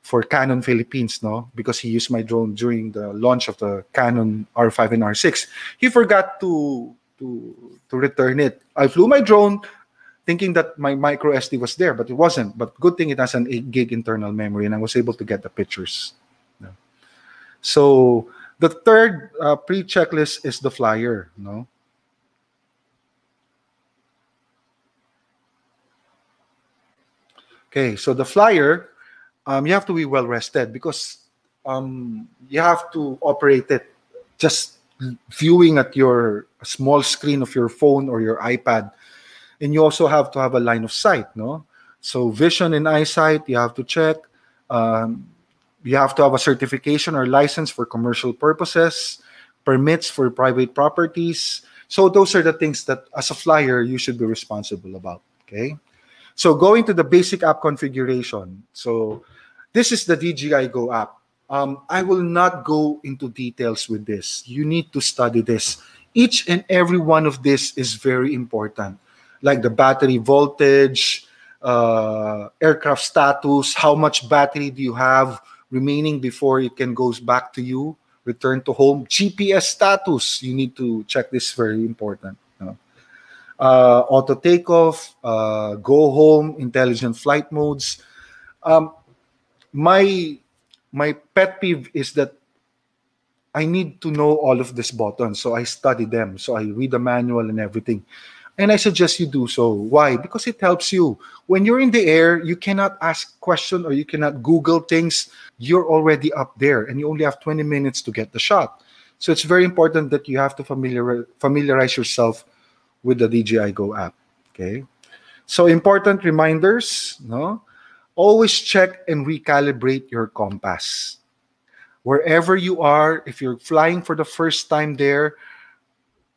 for Canon Philippines, no, because he used my drone during the launch of the Canon R5 and R6. He forgot to to to return it. I flew my drone thinking that my micro SD was there, but it wasn't. But good thing it has an 8 gig internal memory, and I was able to get the pictures. So the third uh, pre-checklist is the flyer, no. Okay, so the flyer, um, you have to be well rested because um, you have to operate it just viewing at your small screen of your phone or your iPad. And you also have to have a line of sight, no? So vision and eyesight, you have to check. Um, you have to have a certification or license for commercial purposes, permits for private properties. So those are the things that as a flyer you should be responsible about. Okay. So going to the basic app configuration. So this is the DJI Go app. Um, I will not go into details with this. You need to study this. Each and every one of this is very important, like the battery voltage, uh, aircraft status, how much battery do you have remaining before it can goes back to you, return to home, GPS status. You need to check this. Very important uh, auto takeoff, uh, go home, intelligent flight modes. Um, my my pet peeve is that I need to know all of these buttons, so I study them. So I read the manual and everything. And I suggest you do so. Why? Because it helps you. When you're in the air, you cannot ask question or you cannot Google things. You're already up there, and you only have 20 minutes to get the shot. So it's very important that you have to familiar, familiarize yourself with the DJI Go app. Okay. So important reminders, no? Always check and recalibrate your compass. Wherever you are, if you're flying for the first time there,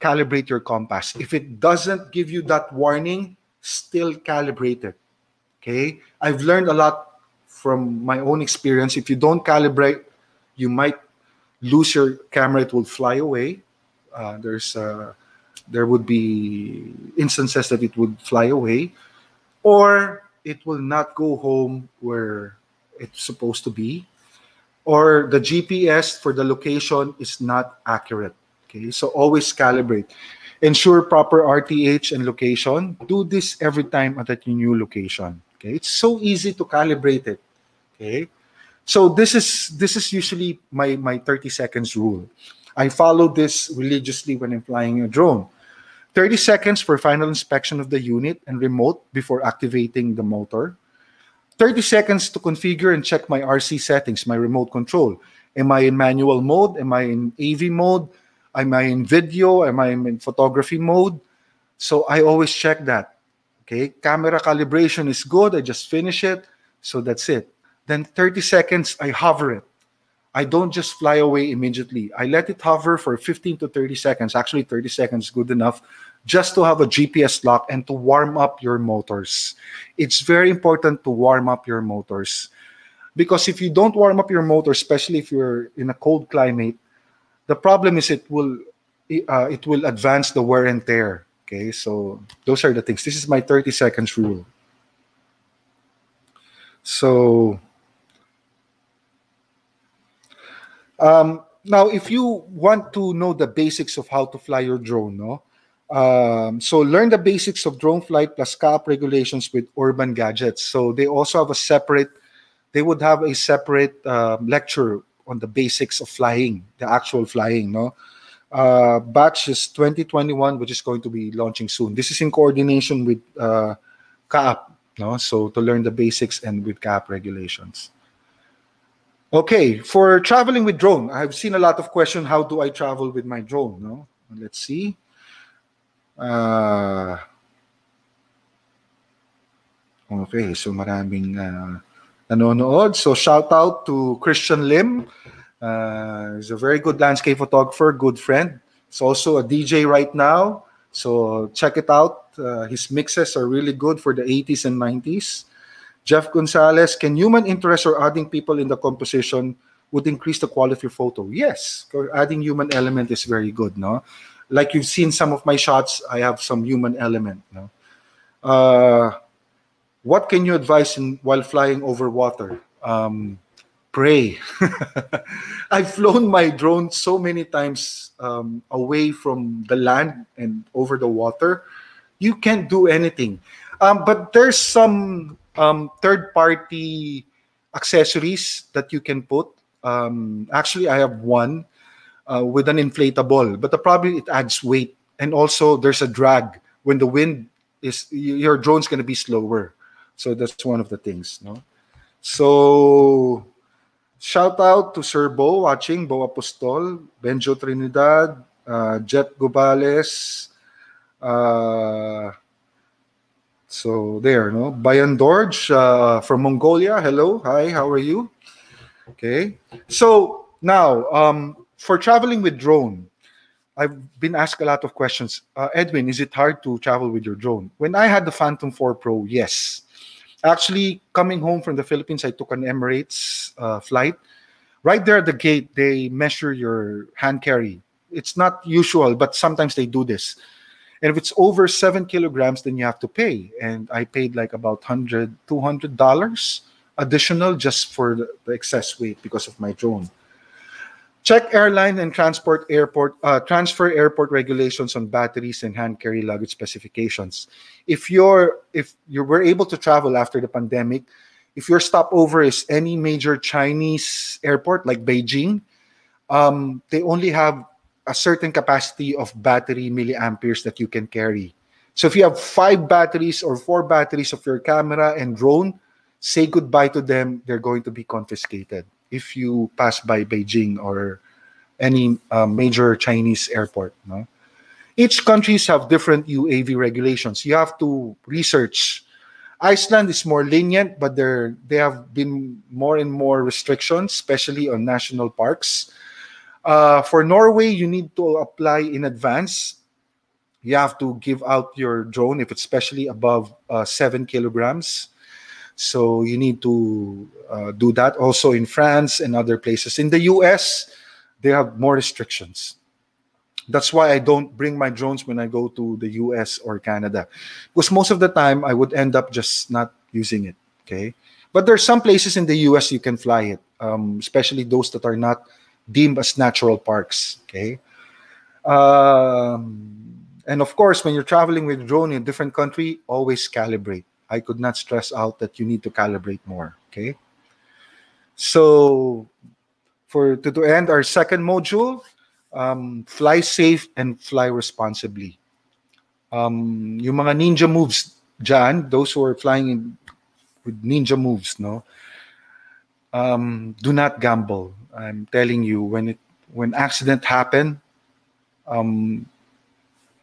calibrate your compass. If it doesn't give you that warning, still calibrate it. Okay? I've learned a lot from my own experience. If you don't calibrate, you might lose your camera, it will fly away. Uh, there's uh, there would be instances that it would fly away or it will not go home where it's supposed to be or the gps for the location is not accurate. Okay? So always calibrate. Ensure proper rth and location. Do this every time at a new location. Okay? It's so easy to calibrate it. Okay? So this is this is usually my my 30 seconds rule. I follow this religiously when I'm flying a drone. 30 seconds for final inspection of the unit and remote before activating the motor. 30 seconds to configure and check my RC settings, my remote control. Am I in manual mode? Am I in AV mode? Am I in video? Am I in photography mode? So I always check that. Okay, camera calibration is good. I just finish it. So that's it. Then 30 seconds, I hover it. I don't just fly away immediately. I let it hover for 15 to 30 seconds. Actually, 30 seconds is good enough just to have a GPS lock and to warm up your motors. It's very important to warm up your motors because if you don't warm up your motor, especially if you're in a cold climate, the problem is it will uh, it will advance the wear and tear. Okay, so those are the things. This is my 30 seconds rule. So Um, now, if you want to know the basics of how to fly your drone, no? Um, so learn the basics of drone flight plus CAP regulations with Urban Gadgets. So they also have a separate, they would have a separate um, lecture on the basics of flying, the actual flying, no? Uh, batch is 2021, which is going to be launching soon. This is in coordination with uh, CAAP, No, so to learn the basics and with cap regulations. Okay, for traveling with drone, I've seen a lot of questions. How do I travel with my drone? No, let's see. Uh, okay, so maraming uh, nanonood. So shout out to Christian Lim. Uh, he's a very good landscape photographer, good friend. He's also a DJ right now. So check it out. Uh, his mixes are really good for the 80s and 90s. Jeff Gonzalez, can human interest or adding people in the composition would increase the quality of your photo? Yes, adding human element is very good. No, like you've seen some of my shots, I have some human element. No, uh, what can you advise in while flying over water? Um, pray. I've flown my drone so many times um, away from the land and over the water. You can't do anything. Um, but there's some um, third party accessories that you can put. Um, actually, I have one uh, with an inflatable, but the problem it adds weight, and also there's a drag when the wind is your drone's going to be slower. So that's one of the things. No, so shout out to Sir Bo watching, Bo Apostol, Benjo Trinidad, uh, Jet Gobales, uh, so there, no? Bayan Dorj uh, from Mongolia. Hello, hi, how are you? Okay. So now, um, for traveling with drone, I've been asked a lot of questions. Uh, Edwin, is it hard to travel with your drone? When I had the Phantom 4 Pro, yes. Actually, coming home from the Philippines, I took an Emirates uh, flight. Right there at the gate, they measure your hand carry. It's not usual, but sometimes they do this and if it's over seven kilograms, then you have to pay. And I paid like about $100, $200 additional just for the, excess weight because of my drone. Check airline and transport airport uh, transfer airport regulations on batteries and hand carry luggage specifications. If you're if you were able to travel after the pandemic, if your stopover is any major Chinese airport like Beijing, um, they only have a certain capacity of battery milliamperes that you can carry. So if you have five batteries or four batteries of your camera and drone, say goodbye to them. They're going to be confiscated if you pass by Beijing or any uh, major Chinese airport. No? Each countries have different UAV regulations. You have to research. Iceland is more lenient, but there they have been more and more restrictions, especially on national parks. Uh, for Norway, you need to apply in advance. You have to give out your drone if it's especially above uh, seven kilograms. So you need to uh, do that. Also in France and other places. In the US, they have more restrictions. That's why I don't bring my drones when I go to the US or Canada. Because most of the time, I would end up just not using it. Okay. But there's some places in the US you can fly it, um, especially those that are not deemed as natural parks. Okay. Um, and of course, when you're traveling with drone in a different country, always calibrate. I could not stress out that you need to calibrate more. Okay. So, for to, to end our second module, um, fly safe and fly responsibly. Um, yung mga ninja moves dyan, those who are flying in, with ninja moves, no, um, do not gamble. I'm telling you, when it when accident happen, um,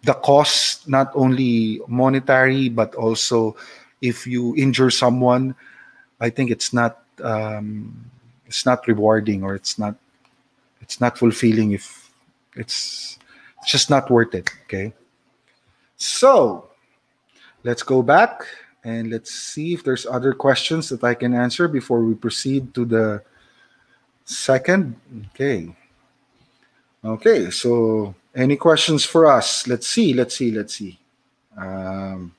the cost not only monetary but also if you injure someone, I think it's not um, it's not rewarding or it's not it's not fulfilling if it's it's just not worth it. Okay, so let's go back and let's see if there's other questions that I can answer before we proceed to the Second, okay. Okay, so any questions for us? Let's see, let's see, let's see. Um,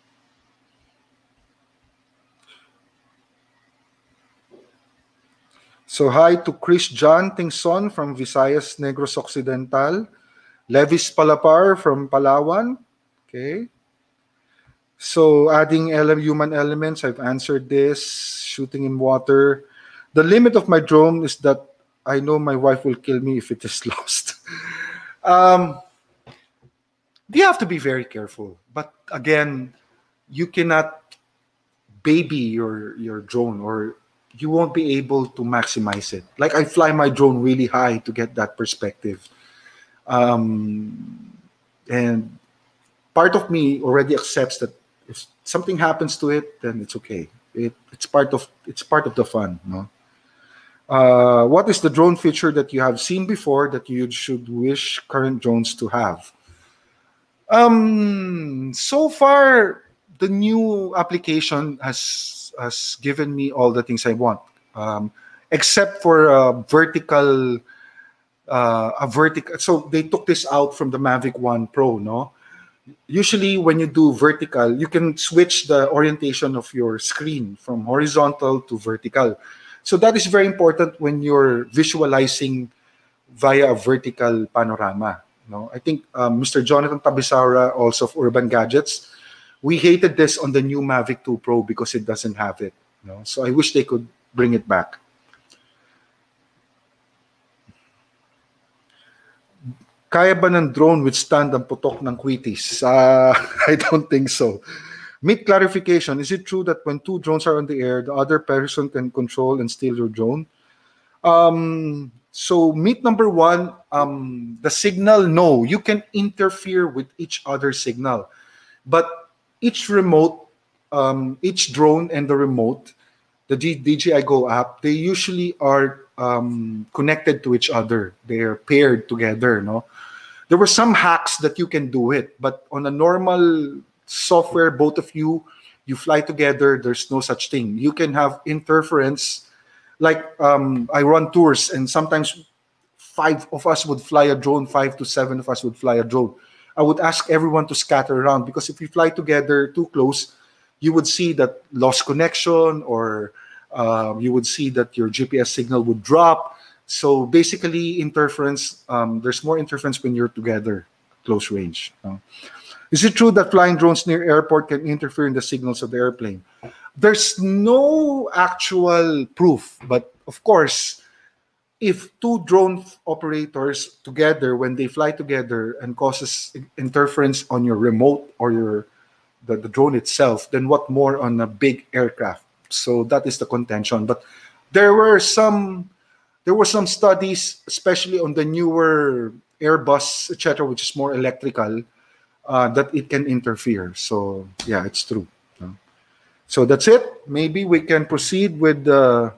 so hi to Chris John Tingson from Visayas Negros Occidental. Levis Palapar from Palawan. Okay. So adding human elements, I've answered this. Shooting in water. The limit of my drone is that I know my wife will kill me if it is lost. um, you have to be very careful. But again, you cannot baby your your drone or you won't be able to maximize it. Like I fly my drone really high to get that perspective. Um, and part of me already accepts that if something happens to it, then it's okay. It, it's part of it's part of the fun. No? Uh, what is the drone feature that you have seen before that you should wish current drones to have? Um, so far, the new application has has given me all the things I want, um, except for a vertical, uh, a vertical. So they took this out from the Mavic One Pro, no. Usually, when you do vertical, you can switch the orientation of your screen from horizontal to vertical. So that is very important when you're visualizing via a vertical panorama. No, I think um, Mr. Jonathan Tabisaura, also of Urban Gadgets, we hated this on the new Mavic 2 Pro because it doesn't have it. No? So I wish they could bring it back. Kaya ba ng drone withstand ang putok ng quitis? Uh, I don't think so. Meet clarification. Is it true that when two drones are on the air, the other person can control and steal your drone? Um, so meet number one, um, the signal, no. You can interfere with each other's signal. But each remote, um, each drone and the remote, the DJI Go app, they usually are um, connected to each other. They are paired together. No, there were some hacks that you can do it, but on a normal software, both of you, you fly together. There's no such thing. You can have interference. Like um, I run tours, and sometimes five of us would fly a drone, five to seven of us would fly a drone I would ask everyone to scatter around because if you fly together too close, you would see that lost connection or um, you would see that your GPS signal would drop. So basically, interference, um, there's more interference when you're together, close range. Is it true that flying drones near airport can interfere in the signals of the airplane? There's no actual proof, but of course, if two drone operators together when they fly together and causes interference on your remote or your the, the drone itself then what more on a big aircraft so that is the contention but there were some there were some studies especially on the newer airbus etc which is more electrical uh, that it can interfere so yeah it's true so that's it maybe we can proceed with the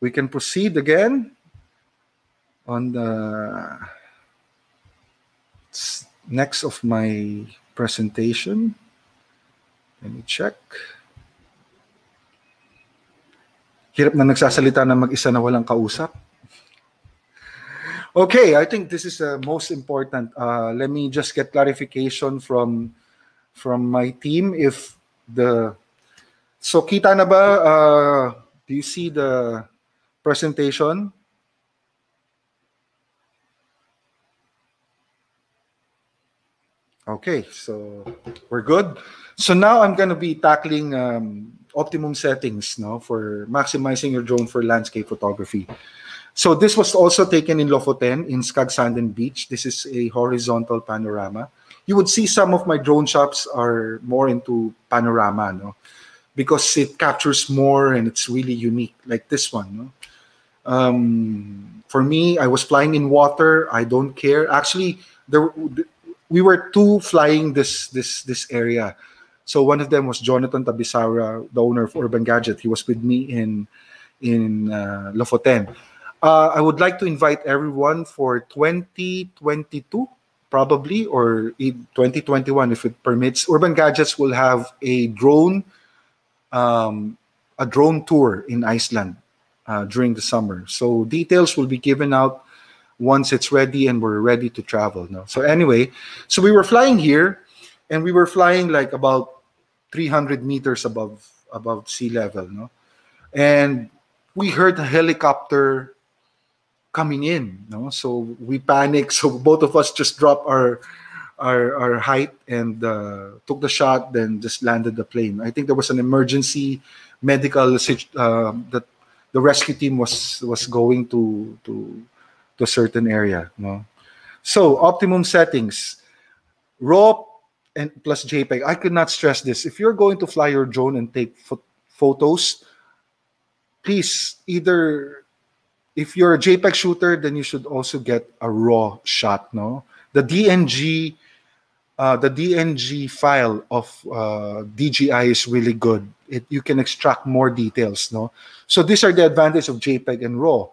we can proceed again on the next of my presentation. Let me check. Hirap na nagsasalita na mag-isa na walang kausap. Okay, I think this is the most important. Uh, let me just get clarification from from my team if the so kita na ba uh, do you see the presentation. Okay, so we're good. So now I'm going to be tackling um, optimum settings no, for maximizing your drone for landscape photography. So this was also taken in Lofoten in Skagsanden Beach. This is a horizontal panorama. You would see some of my drone shots are more into panorama, no? because it captures more and it's really unique, like this one. No? Um, for me, I was flying in water. I don't care. Actually, there we were two flying this this this area. So one of them was Jonathan Tabisaura, the owner of Urban Gadget. He was with me in in uh, Lofoten. Uh, I would like to invite everyone for 2022, probably, or 2021 if it permits. Urban Gadgets will have a drone um, a drone tour in Iceland uh, during the summer. So details will be given out once it's ready and we're ready to travel. No? So anyway, so we were flying here, and we were flying like about 300 meters above above sea level. No, and we heard a helicopter coming in. No, so we panicked. So both of us just dropped our our, our height and uh, took the shot, then just landed the plane. I think there was an emergency medical uh, that the rescue team was was going to to to a certain area no so optimum settings raw and plus JPEG. I could not stress this. If you're going to fly your drone and take ph- photos, please either if you're a JPEG shooter, then you should also get a raw shot. No, the DNG, uh, the DNG file of uh, DJI is really good. It you can extract more details. No, so these are the advantages of JPEG and RAW.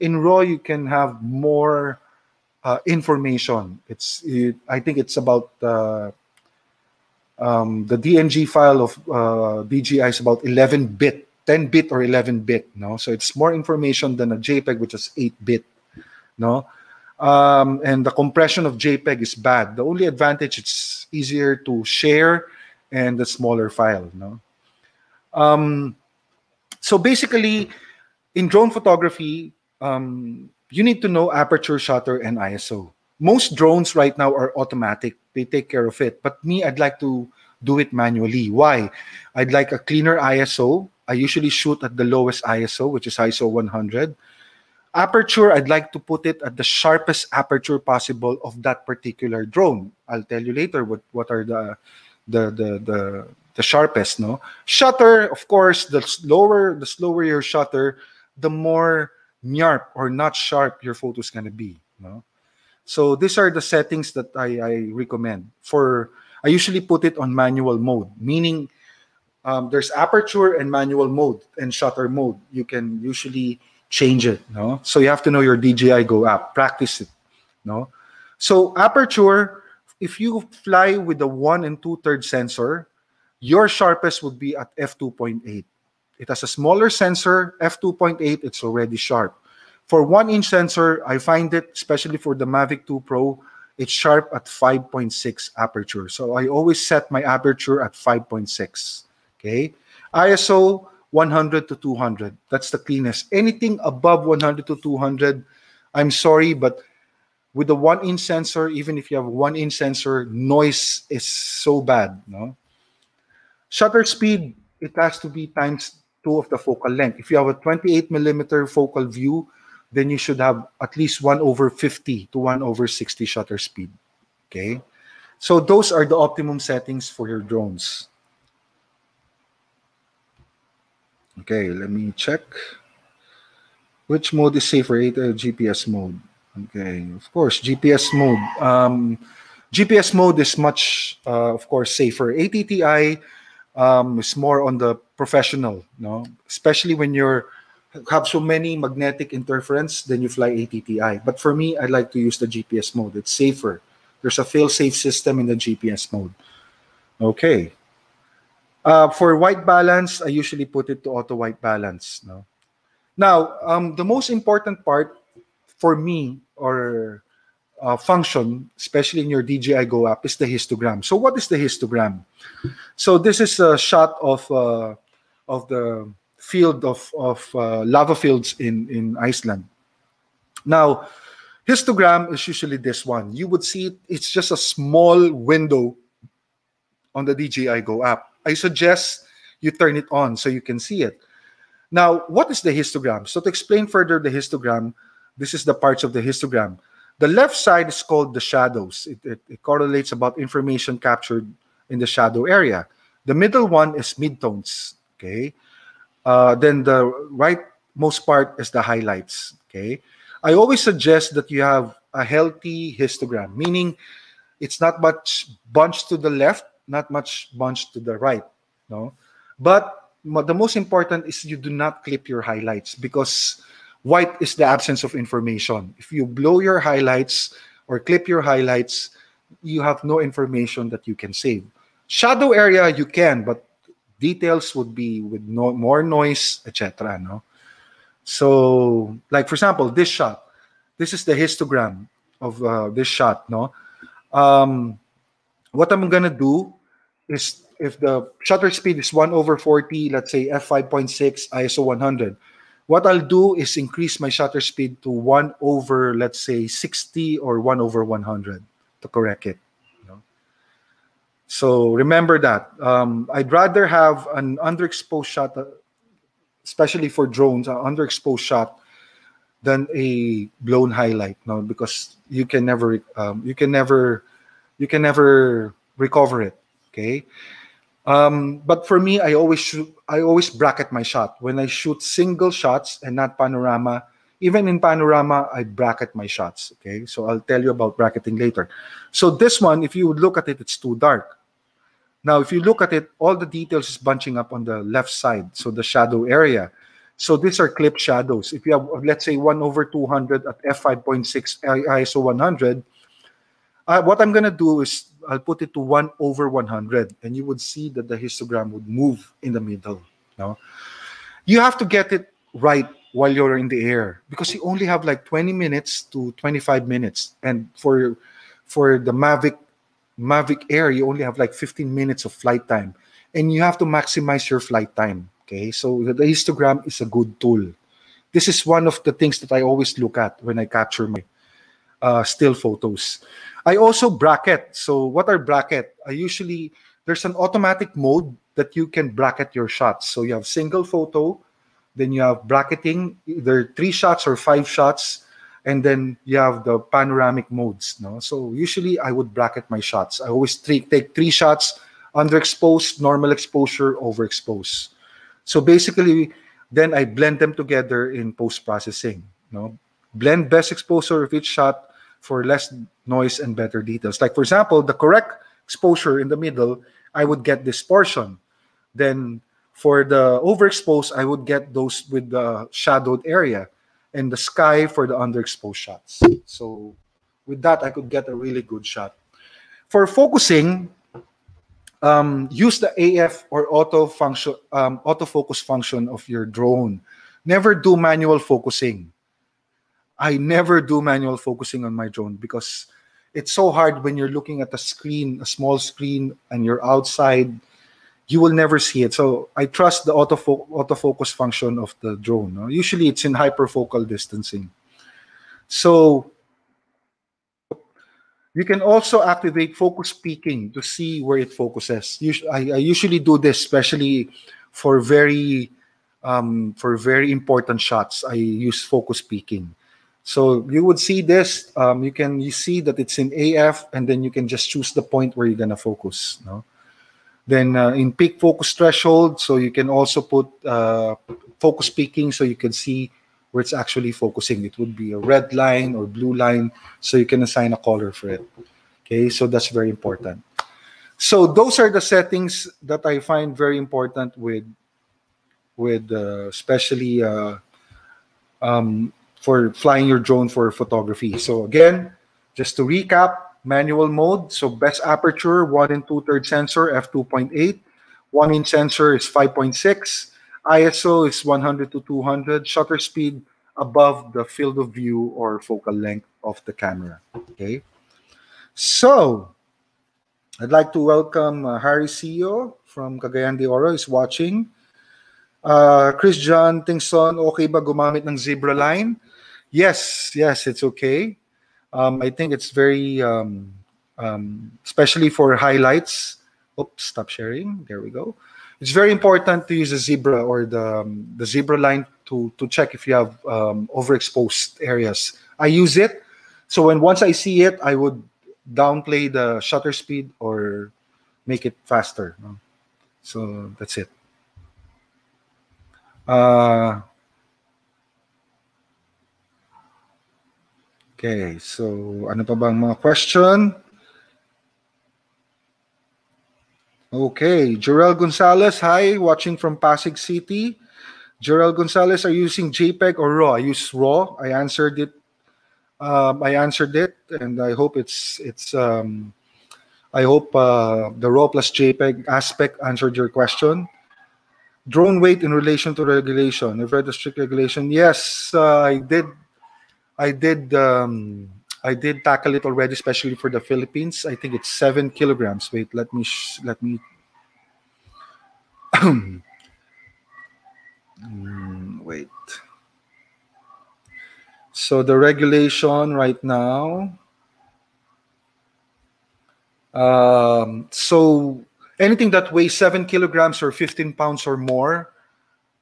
In RAW, you can have more uh, information. It's it, I think it's about uh, um, the DNG file of uh, DJI is about 11 bit, 10 bit or 11 bit. No, so it's more information than a JPEG, which is 8 bit. No, um, and the compression of JPEG is bad. The only advantage it's easier to share and the smaller file. No, um, so basically, in drone photography, um, you need to know aperture, shutter, and ISO. Most drones right now are automatic. They take care of it. But me, I'd like to do it manually. Why? I'd like a cleaner ISO. I usually shoot at the lowest ISO, which is ISO 100. Aperture, I'd like to put it at the sharpest aperture possible of that particular drone. I'll tell you later what, what are the, the, the, the, the sharpest, no? Shutter, of course, the slower, the slower your shutter, the more nyarp or not sharp your photo is gonna be. No? So these are the settings that I, I recommend. For I usually put it on manual mode, meaning um, there's aperture and manual mode and shutter mode. You can usually change it. No, so you have to know your DJI Go app. Practice it. No, so aperture. If you fly with the one and two third sensor, your sharpest would be at f2.8 it has a smaller sensor, f2.8, it's already sharp. For one inch sensor, I find it, especially for the Mavic 2 Pro, it's sharp at 5.6 aperture. So I always set my aperture at 5.6. Okay. ISO 100 to 200. That's the cleanest. Anything above 100 to 200, I'm sorry, but with the one inch sensor, even if you have one inch sensor, noise is so bad. No. Shutter speed, it has to be times two of the focal length. If you have a 28 millimeter focal view, then you should have at least 1 over 50 to 1 over 60 shutter speed. Okay? So those are the optimum settings for your drones. Okay, let me check. Which mode is safer? Uh, GPS mode. Okay, of course, GPS mode. Um, GPS mode is much, uh, of course, safer. ATTI um, is more on the professional, no? Especially when you're have so many magnetic interference, then you fly ATTI. But for me, I like to use the GPS mode. It's safer. There's a fail-safe system in the GPS mode. Okay. Uh, for white balance, I usually put it to auto white balance. No. Now, um, the most important part for me, or uh, function, especially in your DJI Go app, is the histogram. So what is the histogram? So this is a shot of uh, of the field of of uh, lava fields in in Iceland. Now, histogram is usually this one. You would see it, it's just a small window on the DJI Go app. I suggest you turn it on so you can see it. Now, what is the histogram? So to explain further the histogram, this is the parts of the histogram. The left side is called the shadows. It, it, it, correlates about information captured in the shadow area. The middle one is midtones. Okay. Uh, then the right most part is the highlights. Okay. I always suggest that you have a healthy histogram, meaning it's not much bunch to the left, not much bunch to the right. No, but the most important is you do not clip your highlights because White is the absence of information. If you blow your highlights or clip your highlights, you have no information that you can save. Shadow area, you can, but details would be with no, more noise, etc. No? So, like for example, this shot. This is the histogram of uh, this shot. No, um, what I'm gonna do is if the shutter speed is 1 over 40, let's say f5.6 ISO 100, what I'll do is increase my shutter speed to 1 over, let's say, 60 or 1 over 100 to correct it. You know? So remember that. Um, I'd rather have an underexposed shot, uh, especially for drones, an underexposed shot than a blown highlight. No, because you can never, um, you can never, you can never recover it. Okay. Um, but for me, I always shoot, I always bracket my shot. When I shoot single shots and not panorama, even in panorama, I bracket my shots. Okay, so I'll tell you about bracketing later. So this one, if you look at it, it's too dark. Now, if you look at it, all the details is bunching up on the left side, so the shadow area. So these are clipped shadows. If you have, let's say, 1 over 200 at f5.6 ISO 100, uh, what I'm going to do is I'll put it to 1 over 100, and you would see that the histogram would move in the middle. No? You have to get it right while you're in the air because you only have like 20 minutes to 25 minutes. And for for the Mavic Mavic Air, you only have like 15 minutes of flight time. And you have to maximize your flight time. Okay, so the histogram is a good tool. This is one of the things that I always look at when I capture my uh, still photos. I also bracket. So what are bracket? I usually there's an automatic mode that you can bracket your shots. So you have single photo, then you have bracketing, either three shots or five shots, and then you have the panoramic modes. No, so usually I would bracket my shots. I always three, take three shots, underexposed, normal exposure, overexposed. So basically, then I blend them together in post processing. No, blend best exposure of each shot for less noise and better details. Like for example, the correct exposure in the middle, I would get this portion. Then for the overexposed, I would get those with the shadowed area, and the sky for the underexposed shots. So with that, I could get a really good shot. For focusing, um, use the AF or auto function, um, autofocus function of your drone. Never do manual focusing. I never do manual focusing on my drone because it's so hard when you're looking at a screen, a small screen, and you're outside. You will never see it. So I trust the autofo- autofocus function of the drone. Usually it's in hyperfocal distancing. So you can also activate focus peaking to see where it focuses. I, I usually do this, especially for very um, for very important shots. I use focus peaking. So you would see this. Um, you can you see that it's in AF, and then you can just choose the point where you're gonna focus. No? Then uh, in peak focus threshold, so you can also put uh, focus peaking, so you can see where it's actually focusing. It would be a red line or blue line, so you can assign a color for it. Okay, so that's very important. So those are the settings that I find very important with, with uh, especially uh, um, for flying your drone for photography. So again, just to recap, manual mode. So best aperture, one and two third sensor, f2.8. One inch sensor is 5.6 ISO is 100 to 200. Shutter speed above the field of view or focal length of the camera. Okay. So, I'd like to welcome uh, Harry CEO from Cagayan de Oro is watching. Uh, Chris John Tingson, okay ba gumamit ng zebra line? Yes, yes, it's okay. Um, I think it's very, um, um, especially for highlights. Oops, stop sharing. There we go it's very important to use the zebra or the um, the zebra line to to check if you have um, overexposed areas. I use it, so when once I see it, I would downplay the shutter speed or make it faster. So that's it. Uh, okay, so ano pa bang mga question? Okay, Jorel Gonzalez, hi, watching from Pasig City. Jorel Gonzalez, are you using JPEG or RAW? I use RAW. I answered it. Um, I answered it, and I hope it's it's. Um, I hope uh, the RAW plus JPEG aspect answered your question. Drone weight in relation to regulation. I've read the strict regulation. Yes, uh, I did. I did. Um, I did tackle it already, especially for the Philippines. I think it's seven kilograms. Wait, let me let me. mm, wait. So the regulation right now. Um, so anything that weighs seven kilograms or 15 pounds or more,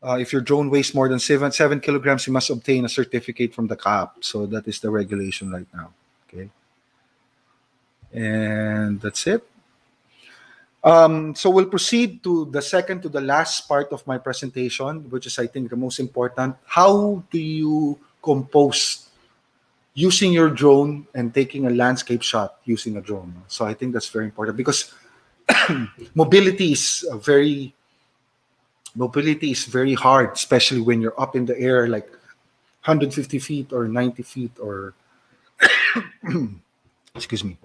uh, if your drone weighs more than seven seven kilograms, you must obtain a certificate from the CAAP. So that is the regulation right now. Okay, and that's it. Um, so we'll proceed to the second to the last part of my presentation, which is I think the most important. How do you compose using your drone and taking a landscape shot using a drone? So I think that's very important because mobility is a very mobility is very hard, especially when you're up in the air like 150 feet or 90 feet or excuse me.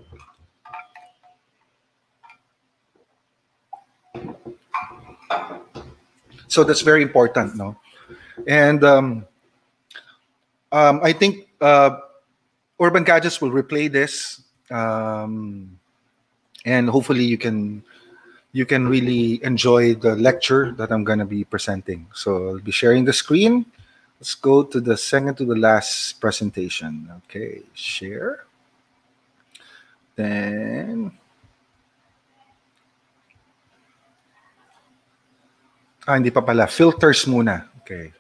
So that's very important, no? And um, um, I think uh, Urban Gadgets will replay this, um, and hopefully you can you can really enjoy the lecture that I'm going to be presenting. So I'll be sharing the screen. Let's go to the second to the last presentation. Okay, share. Then, ah, hindi pa pala. Filters muna. Okay.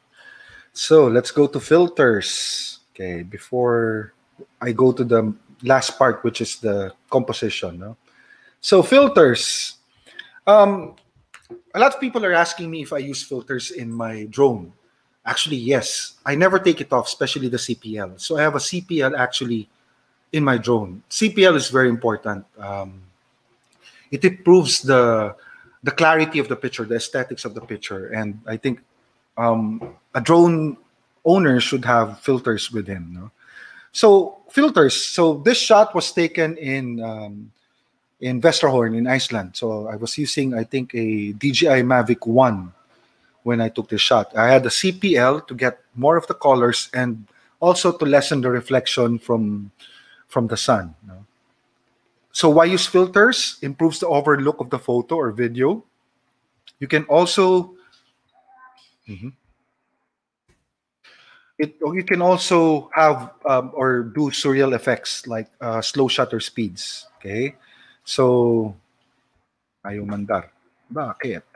So let's go to filters. Okay, before I go to the last part, which is the composition. No? So filters. Um, a lot of people are asking me if I use filters in my drone. Actually, yes. I never take it off, especially the CPL. So I have a CPL actually in my drone. CPL is very important. Um, it improves the the clarity of the picture, the aesthetics of the picture, and I think um, a drone owner should have filters with him. No? So filters. So this shot was taken in um, in Vestrahorn in Iceland. So I was using, I think, a DJI Mavic One when I took this shot. I had a CPL to get more of the colors and also to lessen the reflection from from the sun. You know? So why use filters? Improves the overall look of the photo or video. You can also mm-hmm. it you can also have um, or do surreal effects like uh, slow shutter speeds. Okay, so ayaw mandar. Bakit?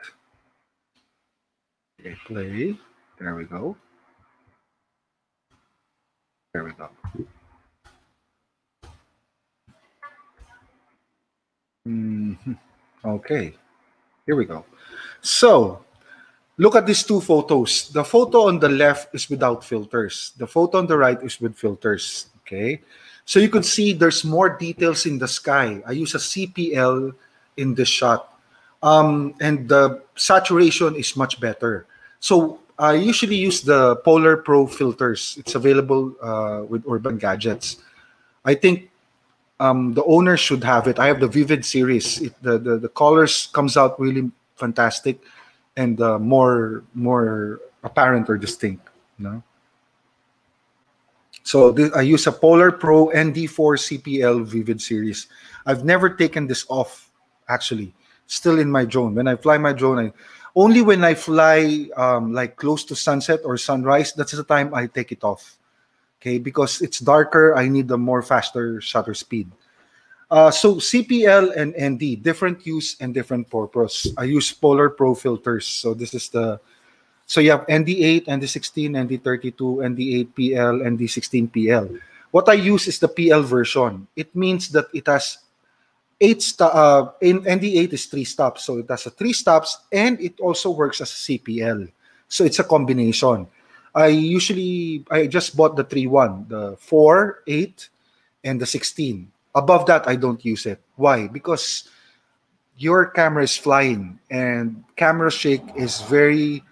Okay, play. There we go. There we go. Mm-hmm. Okay, here we go. So, look at these two photos. The photo on the left is without filters. The photo on the right is with filters. Okay, so you can see there's more details in the sky. I use a CPL in this shot, um, and the saturation is much better. So I usually use the Polar Pro filters. It's available uh, with Urban Gadgets. I think um, the owner should have it. I have the Vivid series. It, the, the the colors comes out really fantastic and uh, more more apparent or distinct. You know? So this, I use a Polar Pro ND4 CPL Vivid series. I've never taken this off actually. Still in my drone. When I fly my drone, I only when I fly um, like close to sunset or sunrise, that's the time I take it off okay because it's darker i need a more faster shutter speed uh, so cpl and nd different use and different purpose i use polar pro filters so this is the so you have nd8 nd16 nd32 nd8 pl nd16 pl what i use is the pl version it means that it has eight st- uh, in nd8 is three stops so it has a three stops and it also works as a cpl so it's a combination I usually I just bought the 3-1, the 4, 8, and the 16. Above that, I don't use it. Why? Because your camera is flying and camera shake is very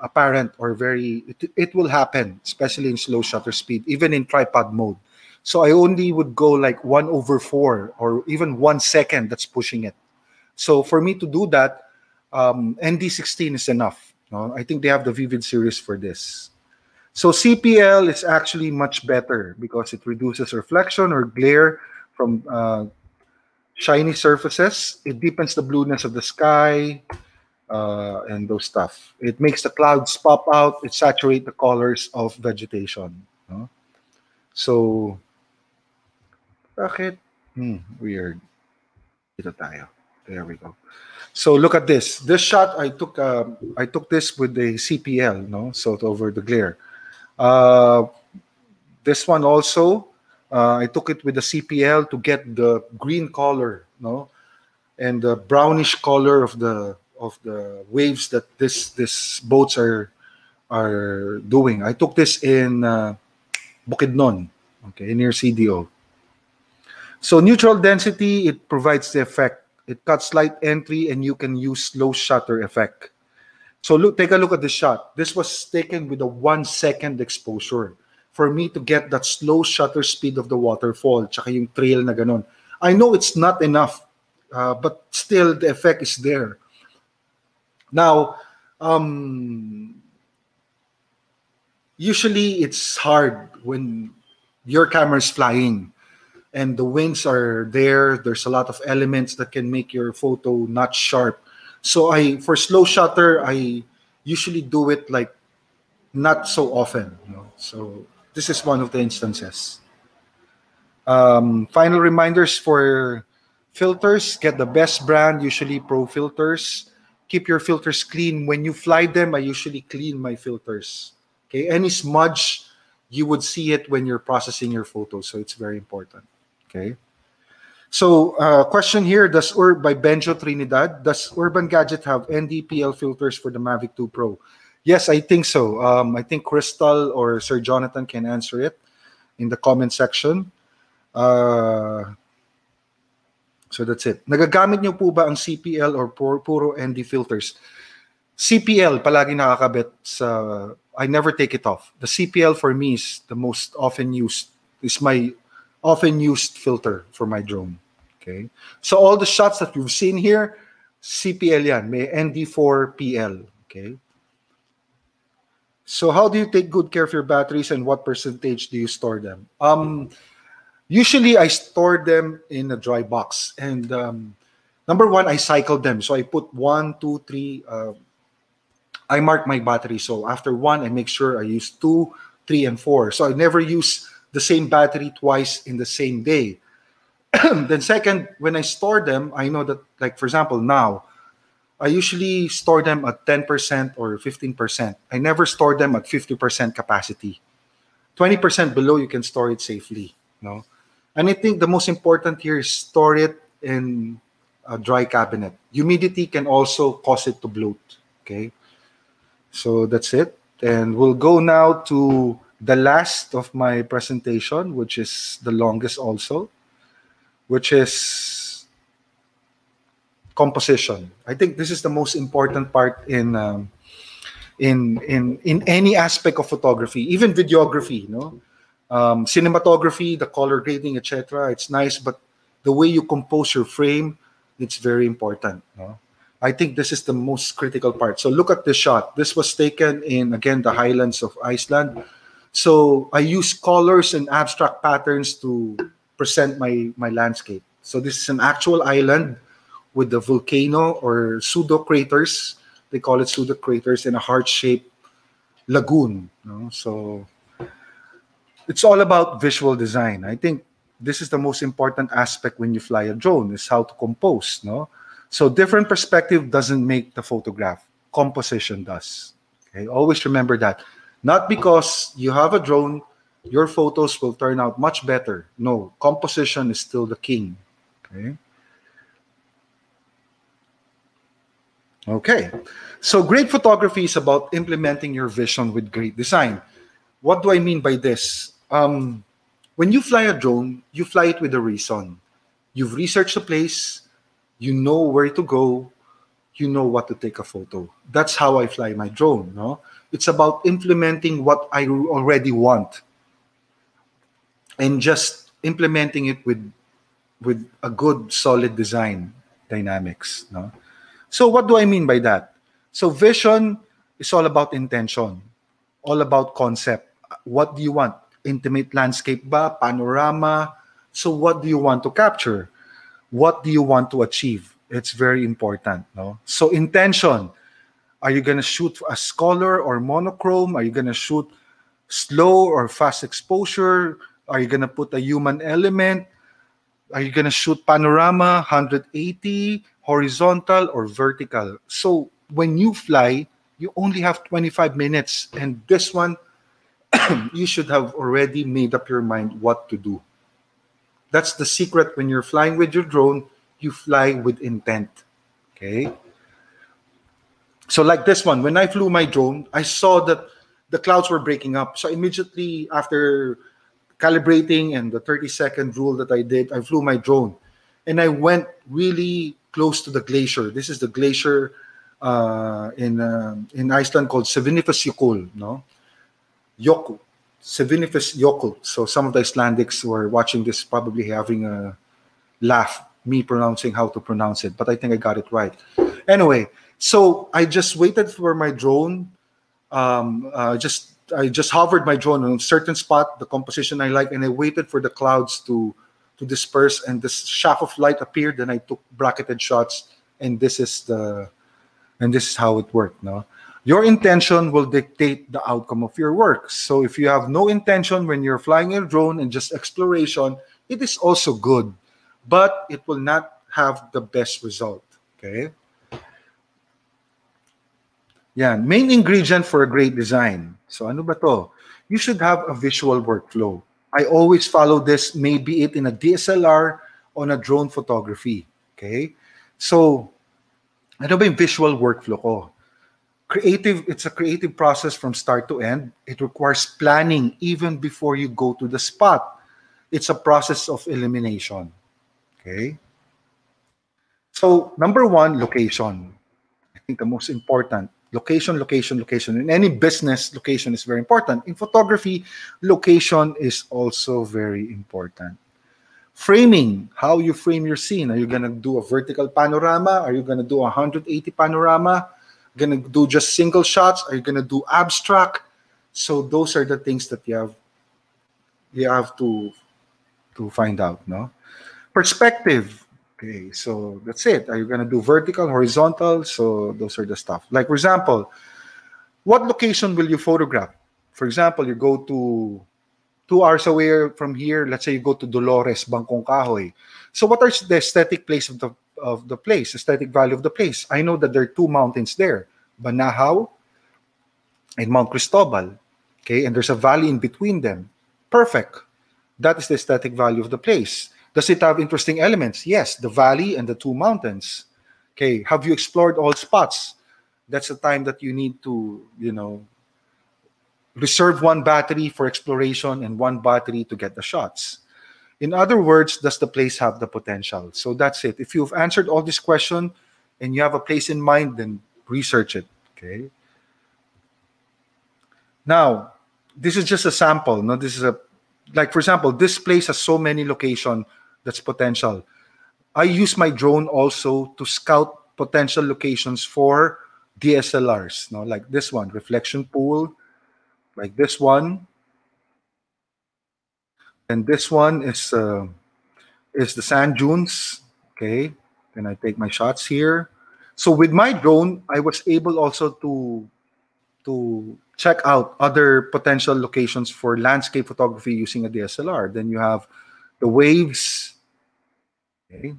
apparent or very it, it will happen especially in slow shutter speed even in tripod mode so i only would go like 1 over 4 or even 1 second that's pushing it so for me to do that um, nd16 is enough no? i think they have the vivid series for this so CPL is actually much better because it reduces reflection or glare from uh, shiny surfaces. It deepens the blueness of the sky uh, and those stuff. It makes the clouds pop out. It saturates the colors of vegetation. No? So, bakit? Hmm, weird. Dito tayo. There we go. So look at this. This shot I took. Uh, I took this with the CPL. No, so over the glare. Uh, this one also, uh, I took it with the CPL to get the green color, no, and the brownish color of the of the waves that this this boats are are doing. I took this in uh, Bukidnon, okay, near CDO. So neutral density, it provides the effect. It cuts light entry and you can use slow shutter effect. So look, take a look at the shot. This was taken with a one second exposure for me to get that slow shutter speed of the waterfall, tsaka yung trail na ganon. I know it's not enough, uh, but still the effect is there. Now, um, usually it's hard when your camera is flying and the winds are there. There's a lot of elements that can make your photo not sharp. So I, for slow shutter, I usually do it like not so often. You know? So this is one of the instances. Um, final reminders for filters: get the best brand, usually Pro Filters. Keep your filters clean. When you fly them, I usually clean my filters. Okay, any smudge, you would see it when you're processing your photos, so it's very important. Okay. So, uh, question here: Does Ur by Benjo Trinidad? Does Urban Gadget have NDPL filters for the Mavic 2 Pro? Yes, I think so. Um, I think Crystal or Sir Jonathan can answer it in the comment section. Uh, so that's it. Nagagamit niyo po ba ang CPL or puro, puro ND filters? CPL palagi nakakabit sa I never take it off. The CPL for me is the most often used is my often used filter for my drone. Okay. So all the shots that you've seen here, CPL yan, may ND4PL. Okay. So how do you take good care of your batteries and what percentage do you store them? Um, usually I store them in a dry box and um, number one, I cycle them. So I put one, two, three, uh, I mark my battery. So after one, I make sure I use two, three, and four. So I never use the same battery twice in the same day. then second, when I store them, I know that, like for example, now I usually store them at 10% or 15%. I never store them at 50% capacity. 20% below, you can store it safely. No, and I think the most important here is store it in a dry cabinet. Humidity can also cause it to bloat. Okay, so that's it, and we'll go now to the last of my presentation, which is the longest also, which is composition. I think this is the most important part in um, in in in any aspect of photography, even videography. You know, um, cinematography, the color grading, etc. It's nice, but the way you compose your frame, it's very important. Know? I think this is the most critical part. So look at the shot. This was taken in again the highlands of Iceland so I use colors and abstract patterns to present my, my landscape. So this is an actual island with the volcano or pseudo craters. They call it pseudo craters in a heart-shaped lagoon. You know? So it's all about visual design. I think this is the most important aspect when you fly a drone is how to compose. No, so different perspective doesn't make the photograph. Composition does. Okay, always remember that. Not because you have a drone, your photos will turn out much better. No, composition is still the king. Okay. Okay. So great photography is about implementing your vision with great design. What do I mean by this? Um, when you fly a drone, you fly it with a reason. You've researched the place, you know where to go, you know what to take a photo. That's how I fly my drone. No, it's about implementing what I already want and just implementing it with with a good solid design dynamics. No, so what do I mean by that? So vision is all about intention, all about concept. What do you want? Intimate landscape ba? Panorama? So what do you want to capture? What do you want to achieve? It's very important, no? So intention. Are you gonna shoot a color or monochrome? Are you gonna shoot slow or fast exposure? Are you gonna put a human element? Are you gonna shoot panorama 180, horizontal or vertical? So when you fly, you only have 25 minutes, and this one you should have already made up your mind what to do. That's the secret when you're flying with your drone you fly with intent. Okay. So like this one, when I flew my drone, I saw that the clouds were breaking up. So immediately after calibrating and the 30 second rule that I did, I flew my drone and I went really close to the glacier. This is the glacier uh, in uh, in Iceland called Sevinifus Jökull, no? Jökull. Sevinifus Jökull. So some of the Icelandics were watching this probably having a laugh, me pronouncing how to pronounce it, but I think I got it right. Anyway, so I just waited for my drone. Um, uh, just I just hovered my drone on a certain spot, the composition I like, and I waited for the clouds to to disperse, and this shaft of light appeared. And I took bracketed shots, and this is the and this is how it worked. No, your intention will dictate the outcome of your work. So if you have no intention when you're flying a drone and just exploration, it is also good, but it will not have the best result. Okay. Yeah, main ingredient for a great design. So ano ba to? You should have a visual workflow. I always follow this, maybe it in a DSLR on a drone photography. Okay? So, ano ba yung visual workflow ko? Creative, it's a creative process from start to end. It requires planning even before you go to the spot. It's a process of elimination. Okay? So, number one, location. I think the most important location location location in any business location is very important in photography location is also very important framing how you frame your scene are you going to do a vertical panorama are you going to do a 180 panorama to do just single shots are you to do abstract so those are the things that you have you have to to find out no perspective Okay, so that's it. Are you to do vertical, horizontal? So those are the stuff. Like, for example, what location will you photograph? For example, you go to two hours away from here. Let's say you go to Dolores, Bangkong Kahoy. So what are the aesthetic place of the of the place, aesthetic value of the place? I know that there are two mountains there, Banahaw and Mount Cristobal. Okay, and there's a valley in between them. Perfect. That is the aesthetic value of the place. Does it have interesting elements? Yes, the valley and the two mountains. Okay, have you explored all spots? That's the time that you need to, you know, reserve one battery for exploration and one battery to get the shots. In other words, does the place have the potential? So that's it. If you've answered all this question and you have a place in mind, then research it. Okay. Now, this is just a sample. No, this is a like for example, this place has so many location that's potential. I use my drone also to scout potential locations for DSLRs, no, like this one, reflection pool, like this one, and this one is uh, is the sand dunes. Okay, then I take my shots here. So with my drone, I was able also to to check out other potential locations for landscape photography using a DSLR. Then you have the waves. Okay.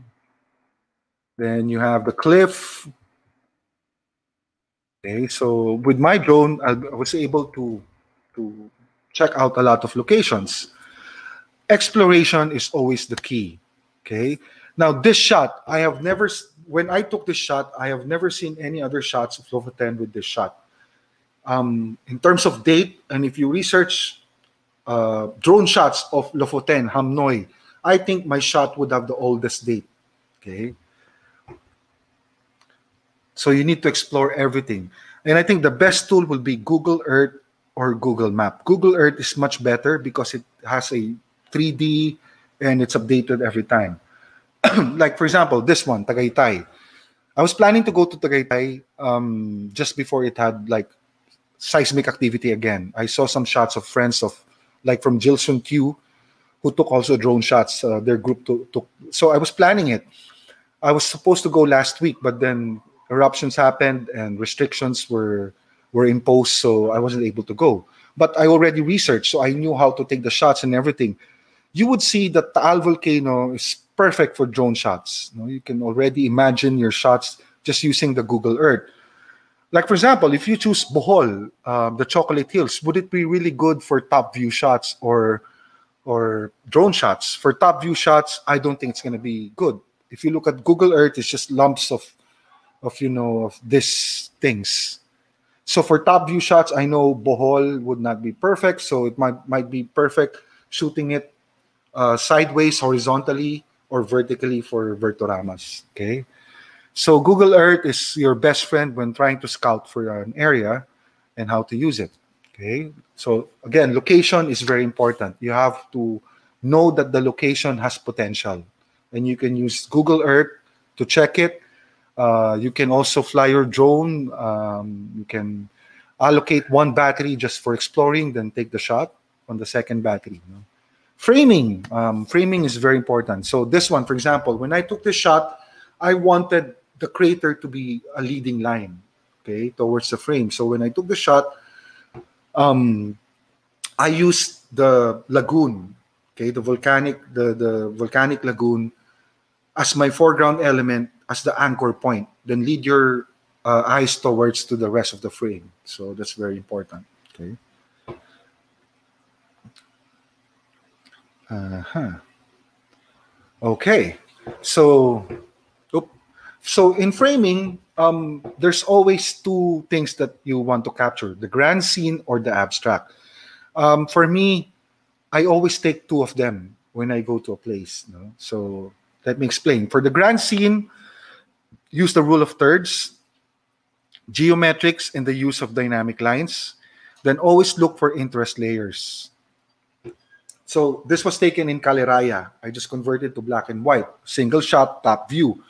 Then you have the cliff. Okay, so with my drone, I was able to to check out a lot of locations. Exploration is always the key. Okay. Now this shot, I have never when I took this shot, I have never seen any other shots of Lofoten with this shot. Um, in terms of date, and if you research uh, drone shots of Lofoten, Hamnøy, I think my shot would have the oldest date. Okay. So you need to explore everything. And I think the best tool will be Google Earth or Google Map. Google Earth is much better because it has a 3D and it's updated every time. like for example, this one, Tagaytay. I was planning to go to Tagaytay um, just before it had like seismic activity again. I saw some shots of friends of like from Gilson Q who took also drone shots. Uh, their group took, took. So I was planning it. I was supposed to go last week, but then eruptions happened and restrictions were were imposed, so I wasn't able to go. But I already researched, so I knew how to take the shots and everything. You would see that Taal volcano is perfect for drone shots. You, know, you can already imagine your shots just using the Google Earth. Like for example, if you choose Bohol, uh, the Chocolate Hills, would it be really good for top view shots or or drone shots. For top view shots, I don't think it's going to be good. If you look at Google Earth, it's just lumps of, of you know, of these things. So for top view shots, I know Bohol would not be perfect. So it might might be perfect shooting it uh, sideways, horizontally, or vertically for Vertoramas. Okay. So Google Earth is your best friend when trying to scout for an area and how to use it. Okay. So again, location is very important. You have to know that the location has potential. And you can use Google Earth to check it. Uh, you can also fly your drone. Um, you can allocate one battery just for exploring, then take the shot on the second battery. You know? Framing. Um, framing is very important. So this one, for example, when I took this shot, I wanted the crater to be a leading line, okay, towards the frame. So when I took the shot, um, I used the lagoon okay, the volcanic, the, the volcanic lagoon as my foreground element as the anchor point. Then lead your uh, eyes towards to the rest of the frame. So that's very important. Okay. Uh-huh. Okay. So, so in framing, um, there's always two things that you want to capture: the grand scene or the abstract. Um, for me, I always take two of them when I go to a place. No? So let me explain. For the grand scene, use the rule of thirds, geometrics, and the use of dynamic lines. Then always look for interest layers. So this was taken in Caliraya. I just converted to black and white. Single shot, top view.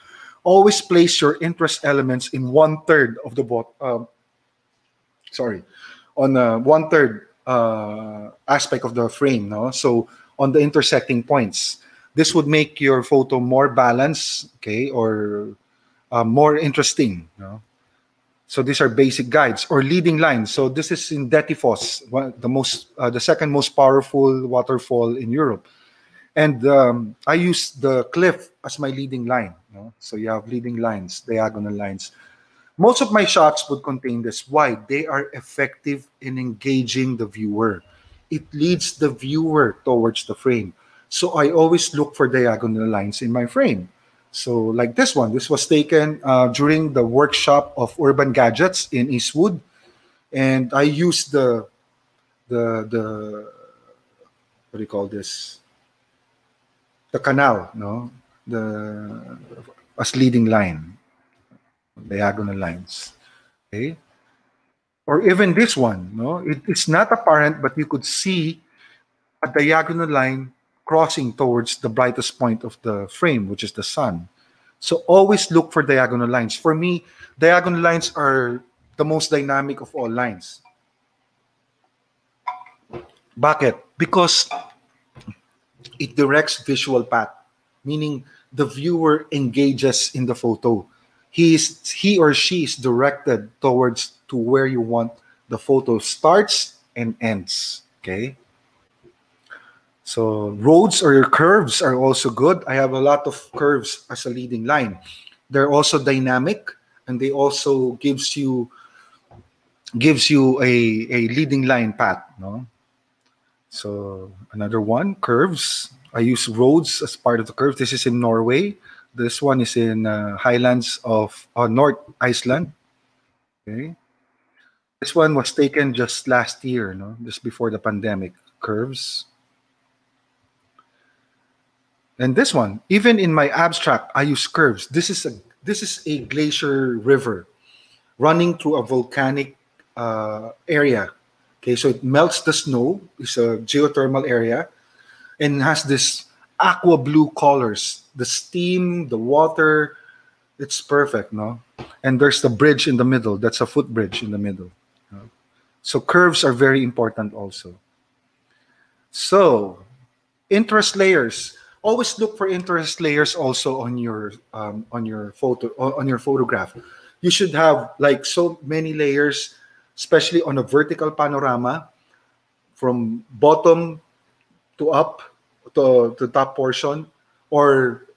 Always place your interest elements in one third of the bot. Uh, sorry, on uh, one third uh, aspect of the frame. No, so on the intersecting points, this would make your photo more balanced, okay, or uh, more interesting. No? So these are basic guides or leading lines. So this is in Dettifoss, one, the most, uh, the second most powerful waterfall in Europe, and um, I use the cliff as my leading line. No? So you have leading lines, diagonal lines. Most of my shots would contain this. Why? They are effective in engaging the viewer. It leads the viewer towards the frame. So I always look for diagonal lines in my frame. So like this one, this was taken uh, during the workshop of urban gadgets in Eastwood, and I used the the the what do you call this? The canal, no, the as leading line diagonal lines. Okay? Or even this one, no? It, it's not apparent, but you could see a diagonal line crossing towards the brightest point of the frame, which is the sun. So always look for diagonal lines. For me, diagonal lines are the most dynamic of all lines. Bakit? Because it directs visual path, meaning the viewer engages in the photo he's he or she is directed towards to where you want the photo starts and ends okay so roads or curves are also good i have a lot of curves as a leading line they're also dynamic and they also gives you gives you a, a leading line path no so another one curves i use roads as part of the curve this is in norway this one is in uh, highlands of uh, North Iceland. Okay. This one was taken just last year, no, just before the pandemic. Curves. And this one, even in my abstract, I use curves. This is a this is a glacier river running through a volcanic uh, area. Okay, so it melts the snow. It's a geothermal area, and has this aqua blue colors. The steam, the water, it's perfect, no? And there's the bridge in the middle. That's a footbridge in the middle. So curves are very important also. So interest layers. Always look for interest layers also on your um, on your photo on your photograph. You should have like so many layers, especially on a vertical panorama, from bottom to up to the top portion or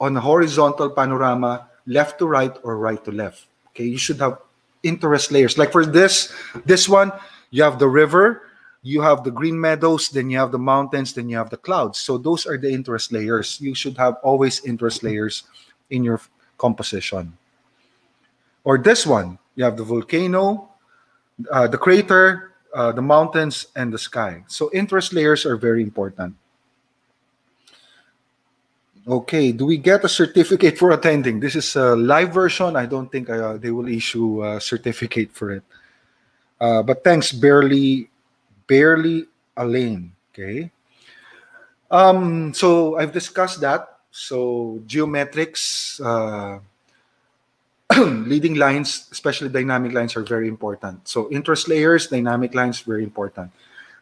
on a horizontal panorama, left to right or right to left. Okay, you should have interest layers. Like for this, this one, you have the river, you have the green meadows, then you have the mountains, then you have the clouds. So those are the interest layers. You should have always interest layers in your composition. Or this one, you have the volcano, uh, the crater, uh, the mountains, and the sky. So interest layers are very important. Okay, do we get a certificate for attending? This is a live version. I don't think uh, they will issue a certificate for it. Uh, but thanks, barely, barely a lane. Okay. Um, so I've discussed that. So geometrics, uh, leading lines, especially dynamic lines, are very important. So interest layers, dynamic lines, very important.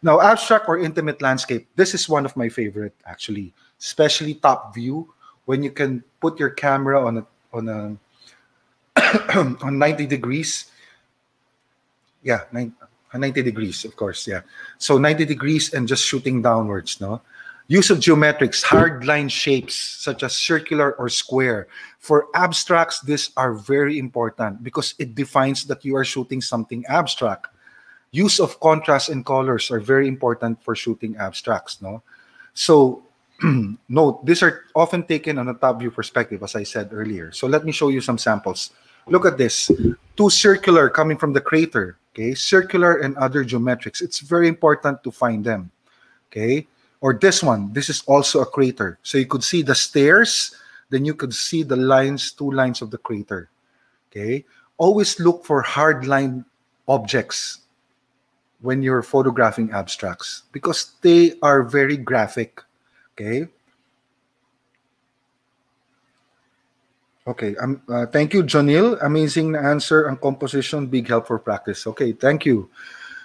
Now, abstract or intimate landscape. This is one of my favorite, actually, especially top view when you can put your camera on a on a on 90 degrees yeah 90 degrees of course yeah. So 90 degrees and just shooting downwards no? Use of geometrics hard line shapes such as circular or square. For abstracts these are very important because it defines that you are shooting something abstract. Use of contrast and colors are very important for shooting abstracts no? So note these are often taken on a top view perspective as i said earlier. So let me show you some samples look at this. Two circular coming from the crater okay? Circular and other geometrics. It's very important to find them okay? Or this one. This is also a crater. So you could see the stairs then you could see the lines two lines of the crater okay? Always look for hard line objects when you're photographing abstracts because they are very graphic okay Okay. Um, uh, thank you, Jonil. Amazing answer and composition. Big help for practice. Okay. Thank you.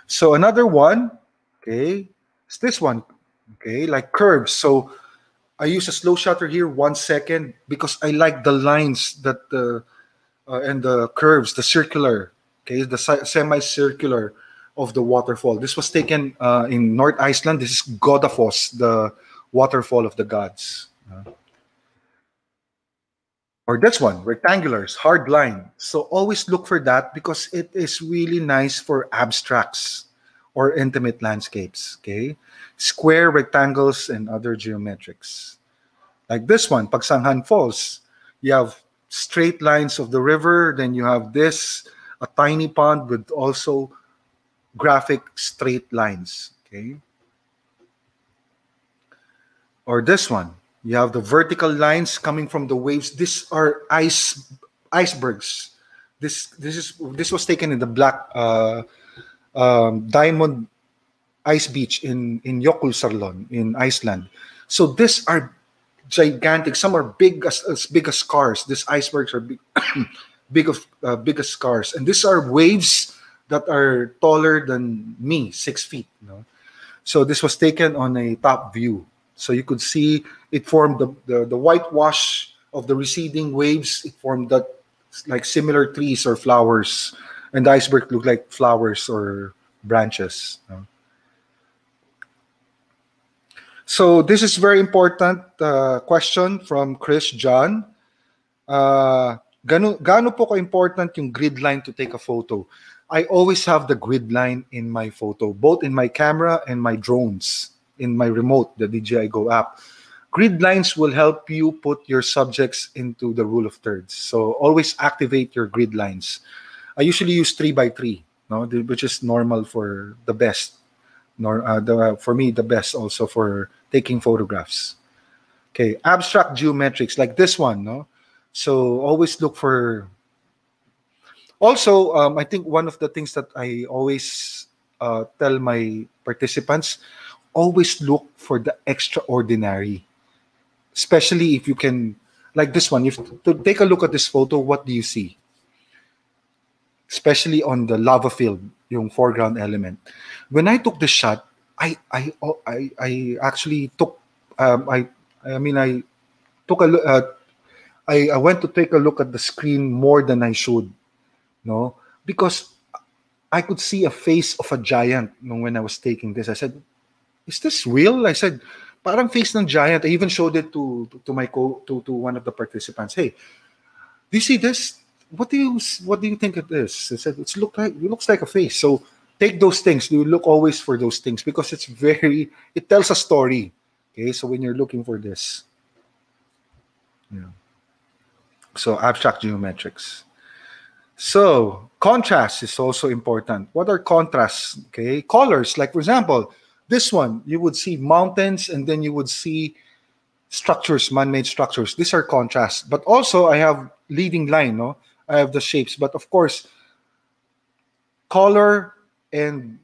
So another one. Okay. It's this one. Okay. Like curves. So I use a slow shutter here, one second, because I like the lines that the uh, and the curves, the circular. Okay. The semicircular of the waterfall. This was taken uh, in North Iceland. This is Godafoss, the waterfall of the gods. Uh, or this one, rectangulars, hard line. So always look for that because it is really nice for abstracts or intimate landscapes, okay? Square, rectangles, and other geometrics. Like this one, Pagsanjan Falls. You have straight lines of the river, then you have this, a tiny pond with also graphic straight lines, okay? Or this one, you have the vertical lines coming from the waves. These are ice icebergs. This this is this was taken in the Black uh, um, Diamond Ice Beach in in Jökulsárlón in Iceland. So these are gigantic. Some are big as, as big as cars. These icebergs are big, big of uh, big as cars, and these are waves that are taller than me, six feet. You know? So this was taken on a top view. So you could see it formed the, the, the whitewash of the receding waves. It formed that like similar trees or flowers. And the iceberg looked like flowers or branches. So this is very important uh, question from Chris John. Uh, gano, gano po ka-important yung grid line to take a photo? I always have the grid line in my photo, both in my camera and my drones in my remote, the DJI Go app. Grid lines will help you put your subjects into the rule of thirds. So always activate your grid lines. I usually use three by three, no, which is normal for the best. Nor uh, the, for me, the best also for taking photographs. Okay, abstract geometrics like this one, no. So always look for. Also, um, I think one of the things that I always uh, tell my participants always look for the extraordinary especially if you can like this one if to take a look at this photo what do you see? Especially on the lava field yung foreground element. When i took the shot i i i, I actually took um, i i mean i took a look uh, I, I went to take a look at the screen more than i should no? Because i could see a face of a giant when i was taking this. I said is this real? I said, parang face ng giant. I even showed it to to my co to to one of the participants. Hey, do you see this? What do you what do you think it is? I said, it's look like it looks like a face. So take those things. You look always for those things because it's very, it tells a story. Okay, so when you're looking for this, yeah. So abstract geometrics. So contrast is also important. What are contrasts? Okay, colors. Like for example, this one you would see mountains, and then you would see structures, man-made structures. These are contrasts. But also I have leading line. No, I have the shapes. But of course, color and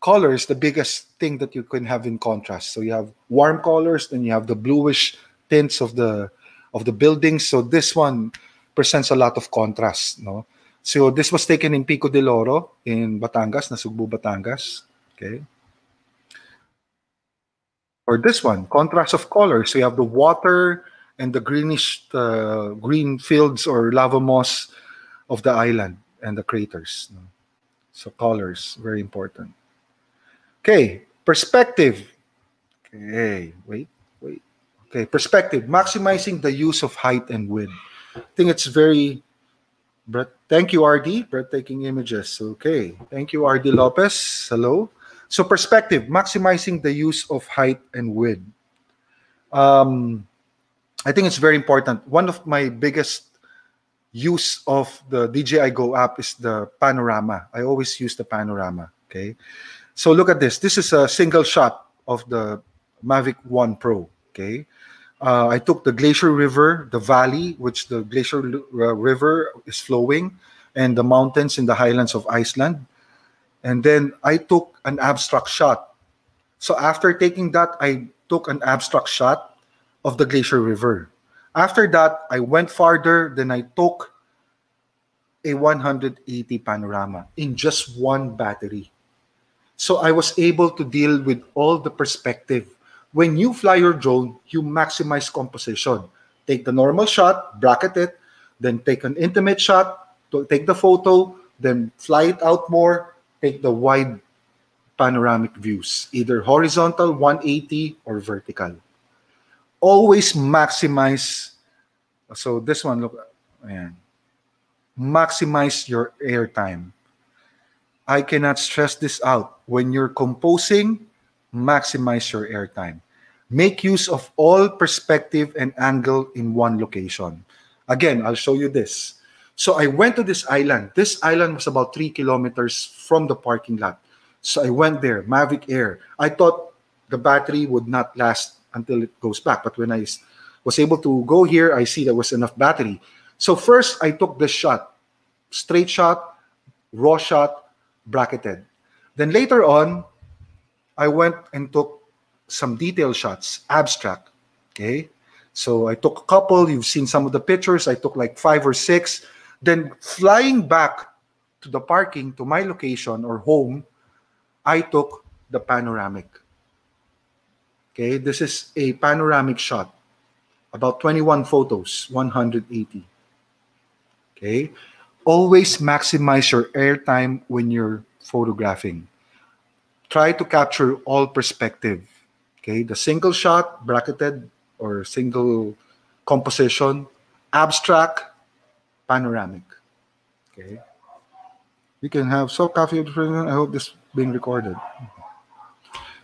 color is the biggest thing that you can have in contrast. So you have warm colors, then you have the bluish tints of the of the buildings. So this one presents a lot of contrast, no? So this was taken in Pico de Loro in Batangas, Nasugbu, Batangas. Okay. Or this one, contrast of colors. You have the water and the greenish uh, green fields or lava moss of the island and the craters. So colors, very important. Okay, perspective. Okay, wait, wait. Okay, perspective, maximizing the use of height and width. I think it's very, thank you, RD, breathtaking images. Okay, thank you, RD Lopez. Hello. So perspective, maximizing the use of height and width. Um, I think it's very important. One of my biggest use of the DJI Go app is the panorama. I always use the panorama. Okay. So look at this. This is a single shot of the Mavic 1 Pro. Okay. Uh, I took the Glacier River, the valley, which the Glacier uh, River is flowing, and the mountains in the highlands of Iceland. And then I took an abstract shot. So after taking that, I took an abstract shot of the Glacier River. After that, I went farther, then I took a 180 panorama in just one battery. So I was able to deal with all the perspective. When you fly your drone, you maximize composition. Take the normal shot, bracket it, then take an intimate shot, take the photo, then fly it out more, take the wide panoramic views, either horizontal, 180, or vertical always maximize. So this one, look, ayan. maximize your airtime. I cannot stress this out. When you're composing, maximize your airtime. Make use of all perspective and angle in one location. Again, I'll show you this. So I went to this island. This island was about three kilometers from the parking lot. So I went there, Mavic Air. I thought the battery would not last until it goes back. But when I was able to go here, I see there was enough battery. So first, I took this shot, straight shot, raw shot, bracketed. Then later on, I went and took some detail shots, abstract. Okay. So I took a couple. You've seen some of the pictures. I took like five or six. Then flying back to the parking to my location or home, I took the panoramic. Okay, this is a panoramic shot. About 21 photos, 180. Okay, always maximize your airtime when you're photographing. Try to capture all perspective. Okay, the single shot, bracketed or single composition, abstract, panoramic. Okay. You can have so coffee. I hope this is being recorded.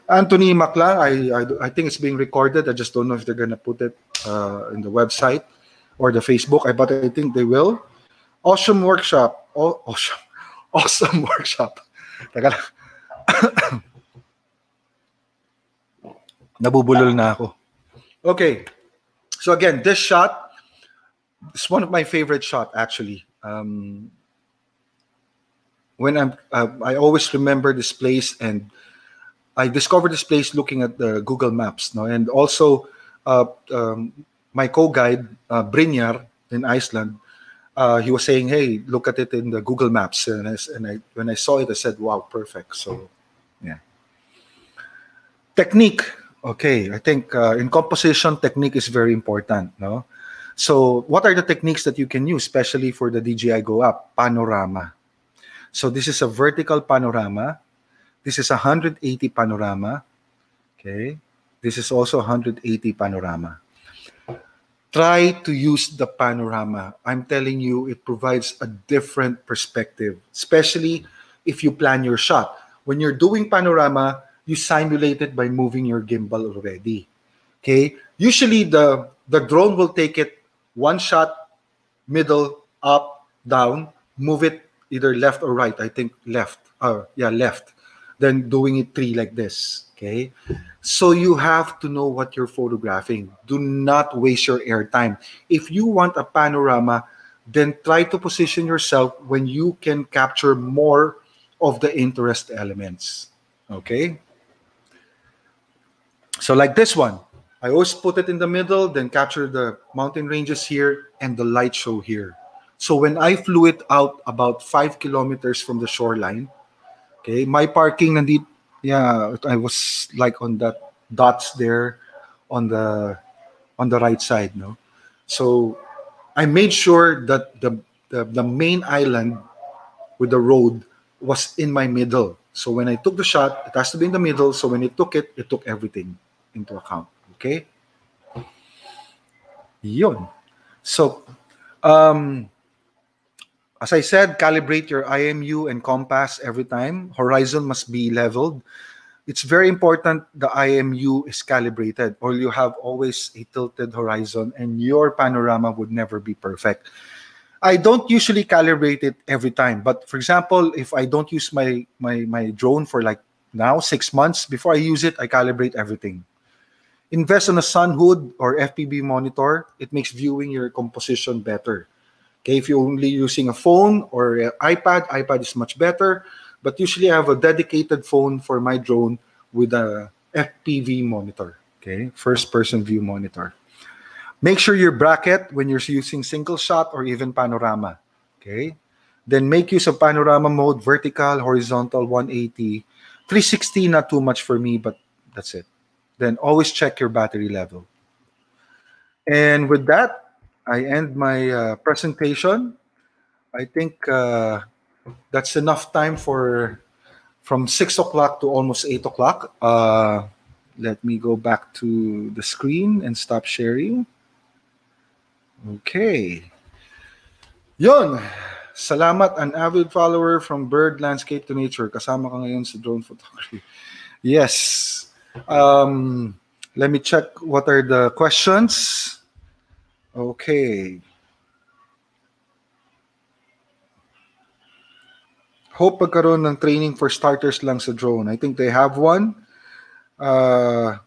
Anthony Makla, I, I, I think it's being recorded. I just don't know if they're gonna put it uh, in the website or the Facebook. I but I think they will. Awesome workshop. Oh, awesome, awesome workshop. Nabubulol na ako. Okay. So again, this shot is one of my favorite shot actually. Um, when I'm, uh, I always remember this place and I discovered this place looking at the Google Maps, no, and also uh, um, my co-guide uh, in Iceland. Uh, he was saying, "Hey, look at it in the Google Maps," and I, and I when I saw it, I said, "Wow, perfect." So, yeah. Technique, okay. I think uh, in composition, technique is very important, no. So, what are the techniques that you can use, especially for the DJI Go app? Panorama. So, this is a vertical panorama this is a 180 panorama. Okay. This is also 180 panorama. Try to use the panorama. I'm telling you, it provides a different perspective, especially if you plan your shot. When you're doing panorama, you simulate it by moving your gimbal already. Okay? Usually the the drone will take it one shot, middle, up, down, move it either left or right. I think left. Uh, yeah, left. Then doing it three like this. Okay. So you have to know what you're photographing. Do not waste your air time. If you want a panorama, then try to position yourself when you can capture more of the interest elements. Okay. So like this one, I always put it in the middle, then capture the mountain ranges here and the light show here. So when I flew it out about five kilometers from the shoreline, okay, my parking nandit, yeah, I was like on that dots there on the on the right side, no. So I made sure that the the, the main island with the road was in my middle. So when I took the shot, it has to be in the middle. So when it took it, it took everything into account. Okay? Yun. So, um, as I said, calibrate your IMU and compass every time. Horizon must be leveled. It's very important the IMU is calibrated or you have always a tilted horizon and your panorama would never be perfect. I don't usually calibrate it every time, but for example, if I don't use my my my drone for like now 6 months before I use it, I calibrate everything invest on a sun hood or FPV monitor. It makes viewing your composition better. Okay, if you're only using a phone or iPad, iPad is much better. But usually I have a dedicated phone for my drone with a FPV monitor. Okay, first person view monitor. Make sure your bracket when you're using single shot or even panorama. Okay, then make use of panorama mode, vertical, horizontal, 180. 360, not too much for me, but that's it then always check your battery level. And with that, I end my uh, presentation. I think uh, that's enough time for from six o'clock to almost eight o'clock. Uh, let me go back to the screen and stop sharing. Okay. Yon. Salamat, an avid follower from bird landscape to nature. Kasama ka ngayon sa drone photography. Yes. Um, let me check what are the questions. Okay. Hope pagkaroon ng training for starters lang sa drone. I think they have one. Uh,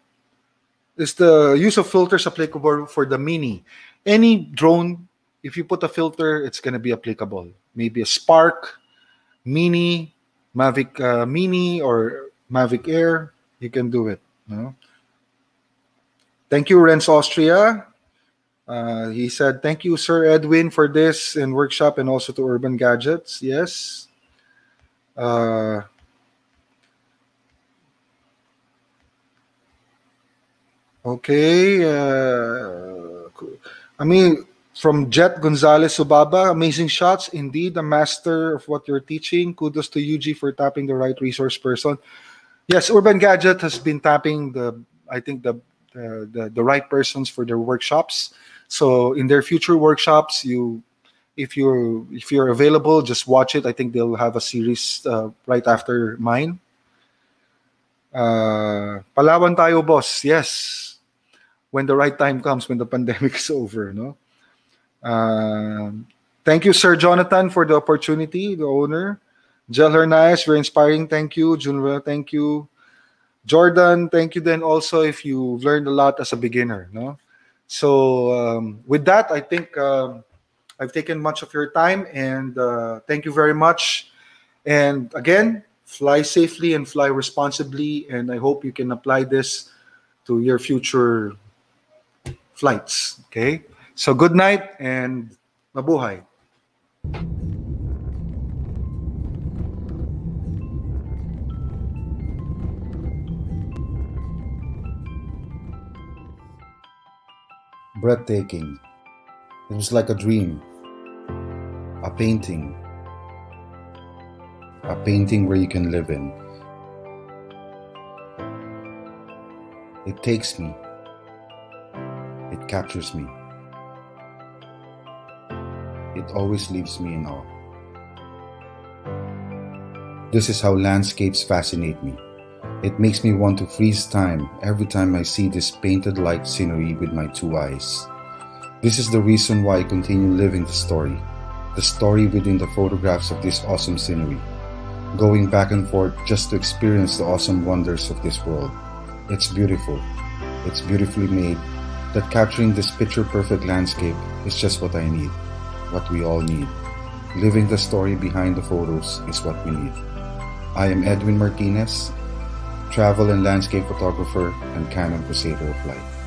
is the use of filters applicable for the mini? Any drone, if you put a filter, it's going to be applicable. Maybe a Spark, Mini, Mavic uh, Mini, or Mavic Air you can do it. No? Thank you, Renz Austria. Uh, he said, Thank you, Sir Edwin, for this and workshop and also to Urban Gadgets. Yes. Uh, okay. Uh, I mean, from Jet Gonzalez Subaba, amazing shots. Indeed, a master of what you're teaching. Kudos to UG for tapping the right resource person. Yes, Urban Gadget has been tapping the I think the the, the, the right persons for their workshops. So in their future workshops, you if you're if you're available, just watch it. I think they'll have a series uh, right after mine. Uh, Palawan tayo, boss. Yes, when the right time comes, when the pandemic is over, no. Uh, thank you, Sir Jonathan, for the opportunity, the owner. Jel Hernandez, very inspiring. Thank you. Junra, thank you. Jordan, thank you then also if you've learned a lot as a beginner. No? So um, with that, I think um, I've taken much of your time and uh, thank you very much. And again, fly safely and fly responsibly. And I hope you can apply this to your future flights. Okay. So good night and mabuhay. Breathtaking. It was like a dream, a painting, a painting where you can live in. It takes me, it captures me, it always leaves me in awe. This is how landscapes fascinate me. It makes me want to freeze time every time I see this painted like scenery with my two eyes. This is the reason why I continue living the story, the story within the photographs of this awesome scenery, going back and forth just to experience the awesome wonders of this world. It's beautiful. It's beautifully made. That capturing this picture perfect landscape is just what I need, what we all need. Living the story behind the photos is what we need. I am Edwin Martinez, travel and landscape photographer and Canon Crusader of Light.